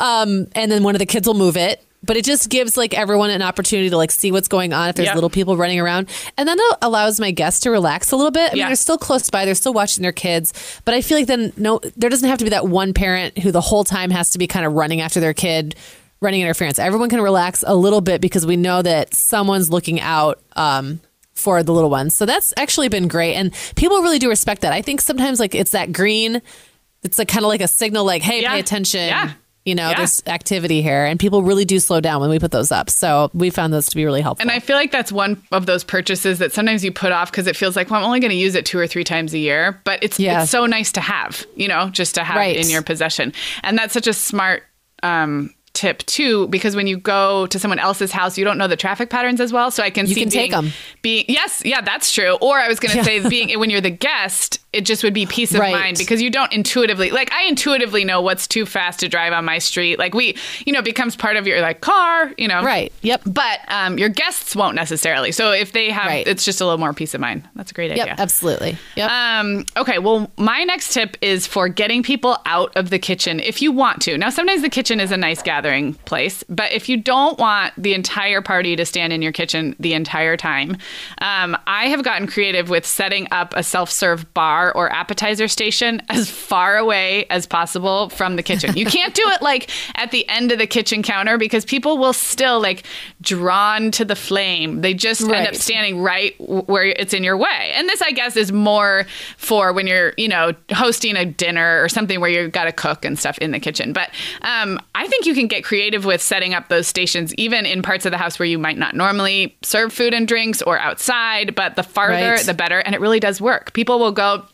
[SPEAKER 1] um and then one of the kids will move it. But it just gives like everyone an opportunity to like see what's going on if there's little people running around. And then it allows my guests to relax a little bit. I mean
[SPEAKER 2] Yeah.
[SPEAKER 1] they're still close by. They're still watching their kids. But I feel like then no there doesn't have to be that one parent who the whole time has to be kind of running after their kid running interference. Everyone can relax a little bit because we know that someone's looking out um, for the little ones. So that's actually been great, and people really do respect that. I think sometimes like it's that green. It's like kind of like a signal, like "Hey,
[SPEAKER 2] Yeah.
[SPEAKER 1] pay attention."
[SPEAKER 2] Yeah.
[SPEAKER 1] You know,
[SPEAKER 2] Yeah.
[SPEAKER 1] there's activity here, and people really do slow down when we put those up. So we found those to be really helpful.
[SPEAKER 2] And I feel like that's one of those purchases that sometimes you put off because it feels like, well, I'm only going to use it two or three times a year. But it's, it's so nice to have, you know, just to have
[SPEAKER 1] Right.
[SPEAKER 2] in your possession. And that's such a smart um, tip, too, because when you go to someone else's house, you don't know the traffic patterns as well. So I can
[SPEAKER 1] You
[SPEAKER 2] see
[SPEAKER 1] can take them
[SPEAKER 2] being, yes, yeah, that's true. Or I was going to say, being when you're the guest, it just would be peace of
[SPEAKER 1] Right.
[SPEAKER 2] mind because you don't intuitively like I intuitively know what's too fast to drive on my street. Like we, you know, it becomes part of your like car, you know.
[SPEAKER 1] Right. Yep.
[SPEAKER 2] But um, your guests won't necessarily. So if they have,
[SPEAKER 1] Right.
[SPEAKER 2] it's just a little more peace of mind. That's a great
[SPEAKER 1] Yep.
[SPEAKER 2] idea.
[SPEAKER 1] Absolutely. Yep.
[SPEAKER 2] Um, okay, well, my next tip is for getting people out of the kitchen if you want to. Now, sometimes the kitchen is a nice gathering place, but if you don't want the entire party to stand in your kitchen the entire time, um, I have gotten creative with setting up a self serve bar or appetizer station as far away as possible from the kitchen. You can't do it like at the end of the kitchen counter because people will still like drawn to the flame. They just end up standing right where it's in your way. And this, I guess, is more for when you're, you know, hosting a dinner or something where you've got to cook and stuff in the kitchen. But um, I think you can get creative with setting up those stations, even in parts of the house where you might not normally serve food and drinks or outside. But the farther,
[SPEAKER 1] Right.
[SPEAKER 2] the better. And it really does work. People will go,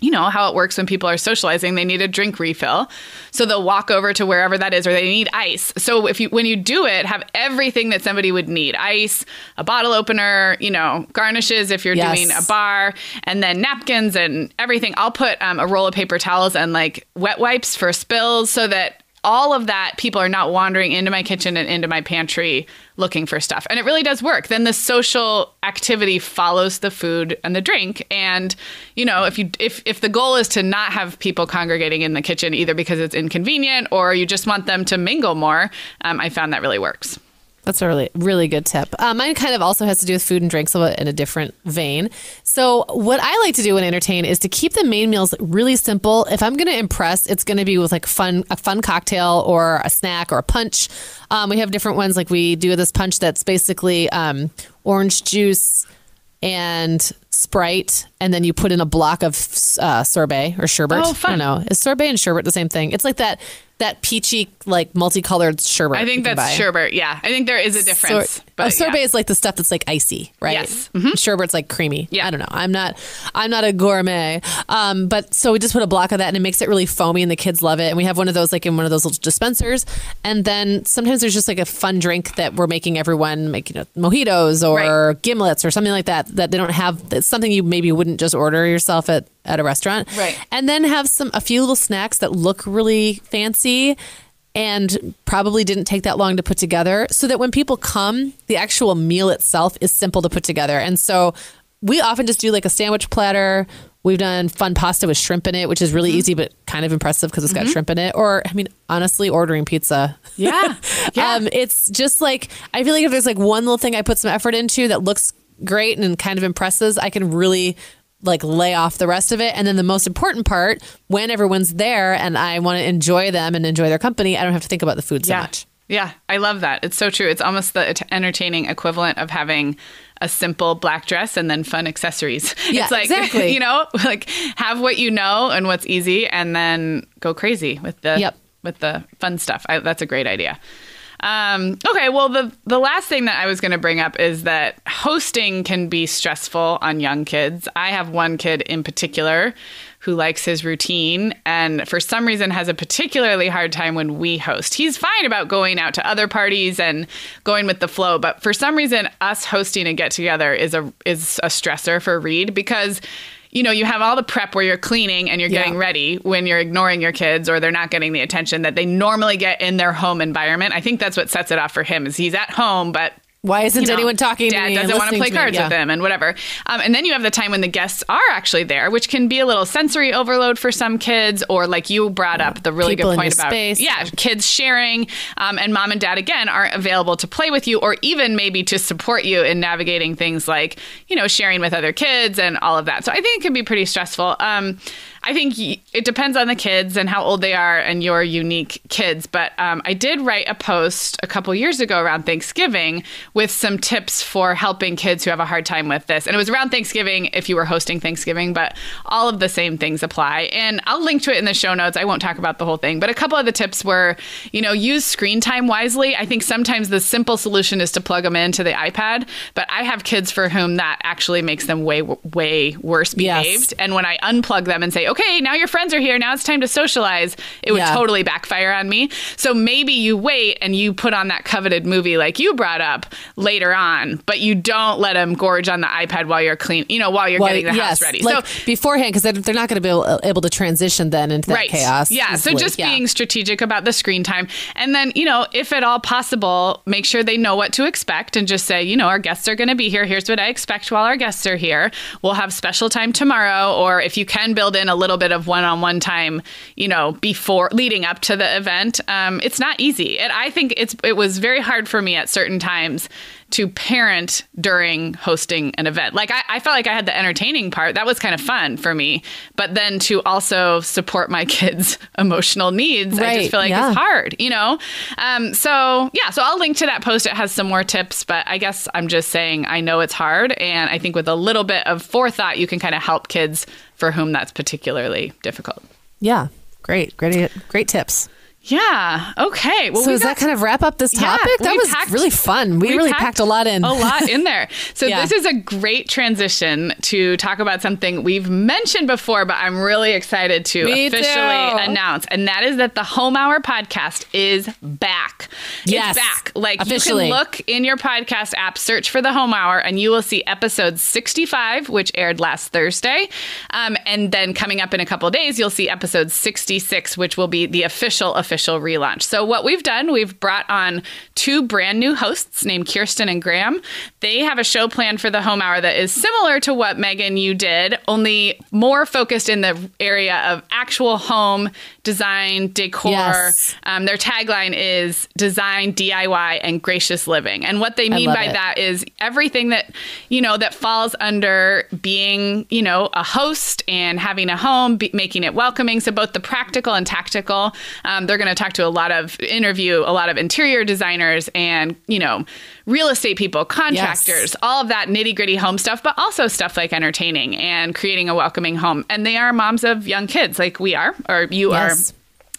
[SPEAKER 2] you know how it works when people are socializing they need a drink refill so they'll walk over to wherever that is or they need ice so if you when you do it have everything that somebody would need ice a bottle opener you know garnishes if you're
[SPEAKER 1] Yes.
[SPEAKER 2] doing a bar and then napkins and everything i'll put um, a roll of paper towels and like wet wipes for spills so that all of that people are not wandering into my kitchen and into my pantry looking for stuff. And it really does work. Then the social activity follows the food and the drink. And you know if you if if the goal is to not have people congregating in the kitchen either because it's inconvenient or you just want them to mingle more um, i found that really works
[SPEAKER 1] That's a really, really good tip. Uh, mine kind of also has to do with food and drinks but in a different vein. So, what I like to do and entertain is to keep the main meals really simple. If I'm going to impress, it's going to be with like fun, a fun cocktail or a snack or a punch. Um, we have different ones. Like we do this punch that's basically um, orange juice and Sprite, and then you put in a block of uh, sorbet or sherbet.
[SPEAKER 2] Oh, fun.
[SPEAKER 1] I don't know. Is sorbet and sherbet the same thing? It's like that that peachy, like multicolored sherbet.
[SPEAKER 2] i think that's
[SPEAKER 1] buy.
[SPEAKER 2] sherbet yeah i think there is a difference
[SPEAKER 1] Sor-
[SPEAKER 2] but
[SPEAKER 1] oh, sorbet
[SPEAKER 2] yeah.
[SPEAKER 1] is like the stuff that's like icy, right?
[SPEAKER 2] Yes. Mm-hmm.
[SPEAKER 1] Sherbet's like creamy.
[SPEAKER 2] Yeah.
[SPEAKER 1] I don't know. I'm not. I'm not a gourmet. Um, but so we just put a block of that, and it makes it really foamy, and the kids love it. And we have one of those like in one of those little dispensers. And then sometimes there's just like a fun drink that we're making everyone make, you know, mojitos or
[SPEAKER 2] Right.
[SPEAKER 1] gimlets or something like that that they don't have. That's something you maybe wouldn't just order yourself at at a restaurant.
[SPEAKER 2] Right.
[SPEAKER 1] And then have some a few little snacks that look really fancy and probably didn't take that long to put together so that when people come, the actual meal itself is simple to put together. And so we often just do like a sandwich platter. We've done fun pasta with shrimp in it, which is really
[SPEAKER 2] Mm-hmm.
[SPEAKER 1] easy but kind of impressive because it's got shrimp in it. Or, I mean, honestly, ordering pizza.
[SPEAKER 2] Yeah. [LAUGHS] Yeah.
[SPEAKER 1] um, it's just like, I feel like if there's like one little thing I put some effort into that looks great and kind of impresses, I can really like lay off the rest of it. And then the most important part, when everyone's there and I want to enjoy them and enjoy their company, I don't have to think about the food so
[SPEAKER 2] yeah.
[SPEAKER 1] much.
[SPEAKER 2] Yeah, I love that. It's so true. It's almost the entertaining equivalent of having a simple black dress and then fun accessories. [LAUGHS]
[SPEAKER 1] Yeah,
[SPEAKER 2] it's like,
[SPEAKER 1] exactly.
[SPEAKER 2] you know, [LAUGHS] like have what you know and what's easy and then go crazy with the
[SPEAKER 1] Yep.
[SPEAKER 2] with the fun stuff. I, that's a great idea. Um, okay, well, the the last thing that I was going to bring up is that hosting can be stressful on young kids. I have one kid in particular who likes his routine and for some reason has a particularly hard time when we host. He's fine about going out to other parties and going with the flow, but for some reason us hosting a get together is a is a stressor for Reed because you know, you have all the prep where you're cleaning and you're
[SPEAKER 1] Yeah.
[SPEAKER 2] getting ready when you're ignoring your kids or they're not getting the attention that they normally get in their home environment. I think that's what sets it off for him is he's at home, but
[SPEAKER 1] Why isn't
[SPEAKER 2] you know,
[SPEAKER 1] anyone talking to
[SPEAKER 2] Dad
[SPEAKER 1] me? and
[SPEAKER 2] doesn't want to play
[SPEAKER 1] me?
[SPEAKER 2] cards
[SPEAKER 1] Yeah.
[SPEAKER 2] with him and whatever. Um, and then you have the time when the guests are actually there, which can be a little sensory overload for some kids, or like you brought up the really
[SPEAKER 1] People
[SPEAKER 2] good point about
[SPEAKER 1] space.
[SPEAKER 2] yeah, kids sharing, um, and mom and dad again aren't available to play with you, or even maybe to support you in navigating things like you know sharing with other kids and all of that. So I think it can be pretty stressful. Um, I think it depends on the kids and how old they are and your unique kids. But um, I did write a post a couple years ago around Thanksgiving with some tips for helping kids who have a hard time with this. And it was around Thanksgiving if you were hosting Thanksgiving, but all of the same things apply. And I'll link to it in the show notes. I won't talk about the whole thing, but a couple of the tips were, you know, use screen time wisely. I think sometimes the simple solution is to plug them into the iPad, but I have kids for whom that actually makes them way, way worse
[SPEAKER 1] Yes.
[SPEAKER 2] behaved. And when I unplug them and say, okay, now your friends are here, now it's time to socialize, it would
[SPEAKER 1] Yeah.
[SPEAKER 2] totally backfire on me. So maybe you wait and you put on that coveted movie like you brought up later on, but you don't let them gorge on the iPad while you're clean, you know, while you're
[SPEAKER 1] Well,
[SPEAKER 2] getting the
[SPEAKER 1] yes,
[SPEAKER 2] house ready.
[SPEAKER 1] Like
[SPEAKER 2] so
[SPEAKER 1] beforehand, because they're, they're not going to be able, uh, able to transition then into that
[SPEAKER 2] right.
[SPEAKER 1] chaos.
[SPEAKER 2] Yeah. So just
[SPEAKER 1] Yeah.
[SPEAKER 2] being strategic about the screen time. And then, you know, if at all possible, make sure they know what to expect and just say, you know, our guests are going to be here. Here's what I expect while our guests are here. We'll have special time tomorrow. Or if you can build in a little bit of one on one time, you know, before leading up to the event, um, it's not easy. And I think it's, it was very hard for me at certain times to parent during hosting an event. Like I, I felt like I had the entertaining part. That was kind of fun for me. But then to also support my [LAUGHS] kids' emotional needs, I just feel like
[SPEAKER 1] yeah.
[SPEAKER 2] it's hard, you know? Um, so yeah, so I'll link to that post. It has some more tips, but I guess I'm just saying I know it's hard. And I think with a little bit of forethought, you can kind of help kids for whom that's particularly difficult.
[SPEAKER 1] yeah. Great, great, great tips.
[SPEAKER 2] Yeah. Okay. Well,
[SPEAKER 1] so
[SPEAKER 2] we
[SPEAKER 1] does
[SPEAKER 2] got
[SPEAKER 1] that kind of wrap up this
[SPEAKER 2] Yeah,
[SPEAKER 1] topic? that was
[SPEAKER 2] packed-
[SPEAKER 1] really fun. We, really packed, a lot in.
[SPEAKER 2] A lot in there. [LAUGHS] So
[SPEAKER 1] Yeah.
[SPEAKER 2] this is a great transition to talk about something we've mentioned before, but I'm really excited to
[SPEAKER 1] Me
[SPEAKER 2] officially
[SPEAKER 1] too.
[SPEAKER 2] announce, and that is that the Home Hour podcast is back.
[SPEAKER 1] Yes.
[SPEAKER 2] It's back. Like
[SPEAKER 1] Officially.
[SPEAKER 2] you can look in your podcast app, search for the Home Hour, and you will see episode 65, which aired last Thursday, um, and then coming up in a couple of days, you'll see episode 66, which will be the official official relaunch. So what we've done, we've brought on two brand new hosts named Kirsten and Graham. They have a show plan for the home hour that is similar to what Meagan you did, only more focused in the area of actual home design, decor.
[SPEAKER 1] Yes.
[SPEAKER 2] Um, their tagline is design, DIY, and gracious living. And what they mean by
[SPEAKER 1] it.
[SPEAKER 2] that is everything that, you know, that falls under being, you know, a host and having a home, be, making it welcoming. So both the practical and tactical. Um, they're going to talk to a lot of, interview a lot of interior designers and, you know, real estate people, contractors, all of that nitty gritty home stuff, but also stuff like entertaining and creating a welcoming home. And they are moms of young kids like we are, or you
[SPEAKER 1] Yes.
[SPEAKER 2] are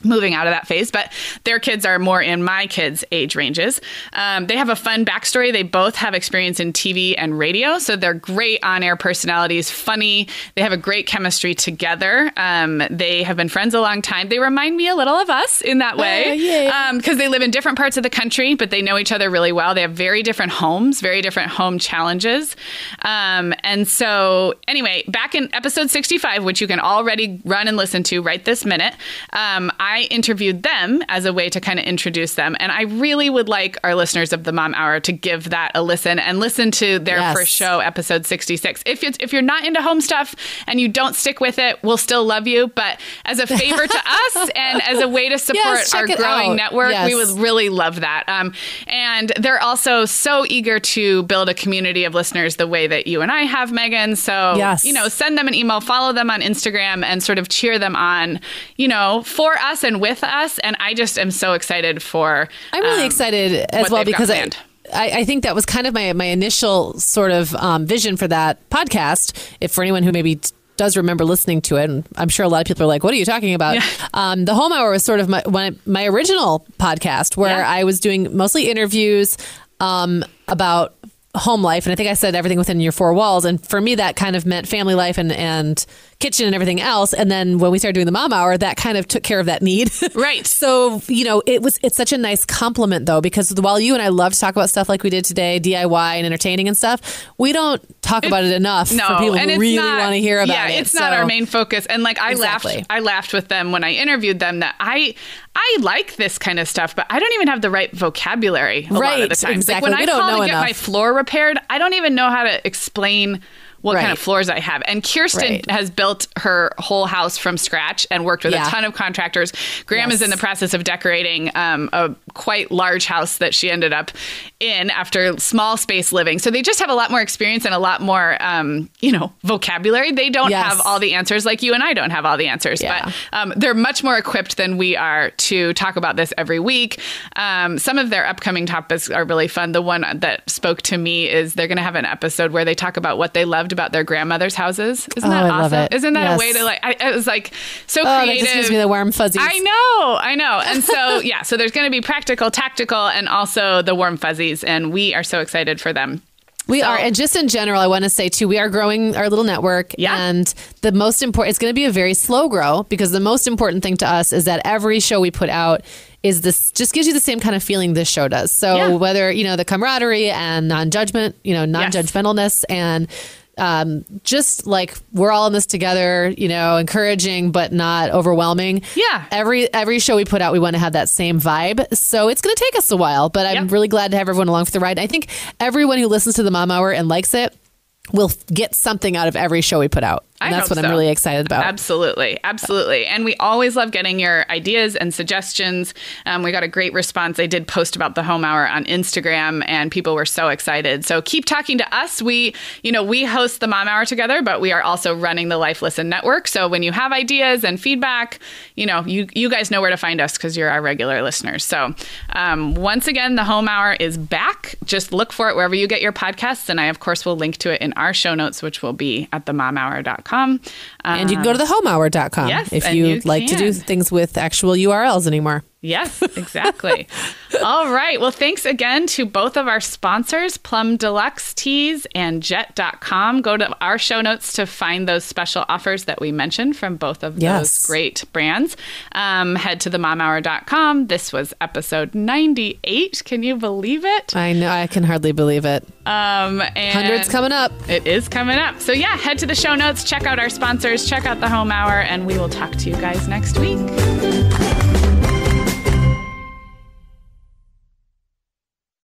[SPEAKER 2] moving out of that phase, but their kids are more in my kids' age ranges. Um, they have a fun backstory. They both have experience in TV and radio, so they're great on air personalities, funny. They have a great chemistry together. Um, they have been friends a long time. They remind me a little of us in that way
[SPEAKER 1] yay.
[SPEAKER 2] because they live in different parts of the country, but they know each other really well. They have very different homes, very different home challenges. Um, and so, anyway, back in episode 65, which you can already run and listen to right this minute, um, I interviewed them as a way to kind of introduce them. And I really would like our listeners of the Mom Hour to give that a listen and listen to their
[SPEAKER 1] Yes.
[SPEAKER 2] first show, episode 66. If, it's, if you're not into home stuff and you don't stick with it, we'll still love you. But as a favor to [LAUGHS] us and as a way to support
[SPEAKER 1] Yes,
[SPEAKER 2] our growing
[SPEAKER 1] out.
[SPEAKER 2] network, we would really love that. Um, and they're also so eager to build a community of listeners the way that you and I have, Meagan. So,
[SPEAKER 1] Yes.
[SPEAKER 2] you know, send them an email, follow them on Instagram, and sort of cheer them on, you know, for us us and with us. And I just am so excited for.
[SPEAKER 1] I'm really
[SPEAKER 2] um,
[SPEAKER 1] excited as well because I. I, I think that was kind of my my initial sort of um, vision for that podcast. If for anyone who maybe t- does remember listening to it, and I'm sure a lot of people are like, "What are you talking about?" Um, the Home Hour was sort of my my original podcast where
[SPEAKER 2] Yeah.
[SPEAKER 1] I was doing mostly interviews um, about home life, and I think I said everything within your four walls. And for me, that kind of meant family life and and kitchen and everything else. And then when we started doing the Mom Hour, that kind of took care of that need. [LAUGHS]
[SPEAKER 2] Right.
[SPEAKER 1] So, you know, it was it's such a nice compliment though because while you and I love to talk about stuff like we did today, DIY and entertaining and stuff, we don't talk about it enough
[SPEAKER 2] no,
[SPEAKER 1] for people
[SPEAKER 2] and
[SPEAKER 1] who
[SPEAKER 2] it's
[SPEAKER 1] really want to hear about
[SPEAKER 2] yeah,
[SPEAKER 1] it.
[SPEAKER 2] it's not our main focus. And like I
[SPEAKER 1] Exactly.
[SPEAKER 2] laughed, I laughed with them when I interviewed them that I I like this kind of stuff, but I don't even have the right vocabulary a lot of
[SPEAKER 1] Right,
[SPEAKER 2] the times.
[SPEAKER 1] exactly.
[SPEAKER 2] Like when
[SPEAKER 1] We
[SPEAKER 2] I
[SPEAKER 1] don't
[SPEAKER 2] call to get my floor repaired, I don't even know how to explain. What kind of floors I have. And Kirsten
[SPEAKER 1] Right.
[SPEAKER 2] has built her whole house from scratch and worked with
[SPEAKER 1] Yeah.
[SPEAKER 2] a ton of contractors. Graham
[SPEAKER 1] Yes.
[SPEAKER 2] is in the process of decorating um, a quite large house that she ended up in after small space living. So they just have a lot more experience and a lot more, um, you know, vocabulary. They don't
[SPEAKER 1] Yes.
[SPEAKER 2] have all the answers like you and I don't have all the answers,
[SPEAKER 1] Yeah.
[SPEAKER 2] but um, they're much more equipped than we are to talk about this every week. Um, some of their upcoming topics are really fun. The one that spoke to me is they're going to have an episode where they talk about what they loved about their grandmother's houses. Isn't
[SPEAKER 1] Oh,
[SPEAKER 2] that
[SPEAKER 1] I
[SPEAKER 2] awesome? Isn't that
[SPEAKER 1] Yes.
[SPEAKER 2] a way to like? I, it was like so
[SPEAKER 1] Oh, that
[SPEAKER 2] creative.
[SPEAKER 1] just gives me the warm fuzzies.
[SPEAKER 2] I know, I know. And so, [LAUGHS] yeah, so there's going to be practical, tactical, and also the warm fuzzies. And we are so excited for them.
[SPEAKER 1] We
[SPEAKER 2] So-
[SPEAKER 1] are, and just in general, I want to say too, we are growing our little network.
[SPEAKER 2] Yeah.
[SPEAKER 1] And the most important, it's going to be a very slow grow because the most important thing to us is that every show we put out is this just gives you the same kind of feeling this show does. So
[SPEAKER 2] Yeah.
[SPEAKER 1] whether you know the camaraderie and non-judgment, you know, non-judgmentalness and um, just like we're all in this together, you know, encouraging but not overwhelming.
[SPEAKER 2] Yeah.
[SPEAKER 1] Every every show we put out, we want to have that same vibe. So it's going to take us a while, but I'm
[SPEAKER 2] Yep.
[SPEAKER 1] really glad to have everyone along for the ride. I think everyone who listens to the Mom Hour and likes it will get something out of every show we put out.
[SPEAKER 2] I
[SPEAKER 1] And that's what I'm really excited about.
[SPEAKER 2] Absolutely, absolutely. And we always love getting your ideas and suggestions. Um, we got a great response. I did post about the home hour on Instagram, and people were so excited. So keep talking to us. We, you know, we host the Mom Hour together, but we are also running the Life Listen Network. So when you have ideas and feedback, you know, you you guys know where to find us because you're our regular listeners. So um, once again, the home hour is back. Just look for it wherever you get your podcasts, and I of course will link to it in our show notes, which will be at themomhour.com.
[SPEAKER 1] and you can go to thehomehour.com
[SPEAKER 2] Yes,
[SPEAKER 1] if you
[SPEAKER 2] you
[SPEAKER 1] like to do things with actual URLs anymore.
[SPEAKER 2] Yes, exactly. [LAUGHS] All right. Well, thanks again to both of our sponsors, Plum Deluxe Teas and Jet.com. Go to our show notes to find those special offers that we mentioned from both of
[SPEAKER 1] Yes.
[SPEAKER 2] those great brands. Um, head to themomhour.com. This was episode 98. Can you believe it?
[SPEAKER 1] I know I can hardly believe it.
[SPEAKER 2] Um, and
[SPEAKER 1] Hundreds coming up.
[SPEAKER 2] It is coming up. So, yeah, head to the show notes, check out our sponsors, check out the home hour, and we will talk to you guys next week.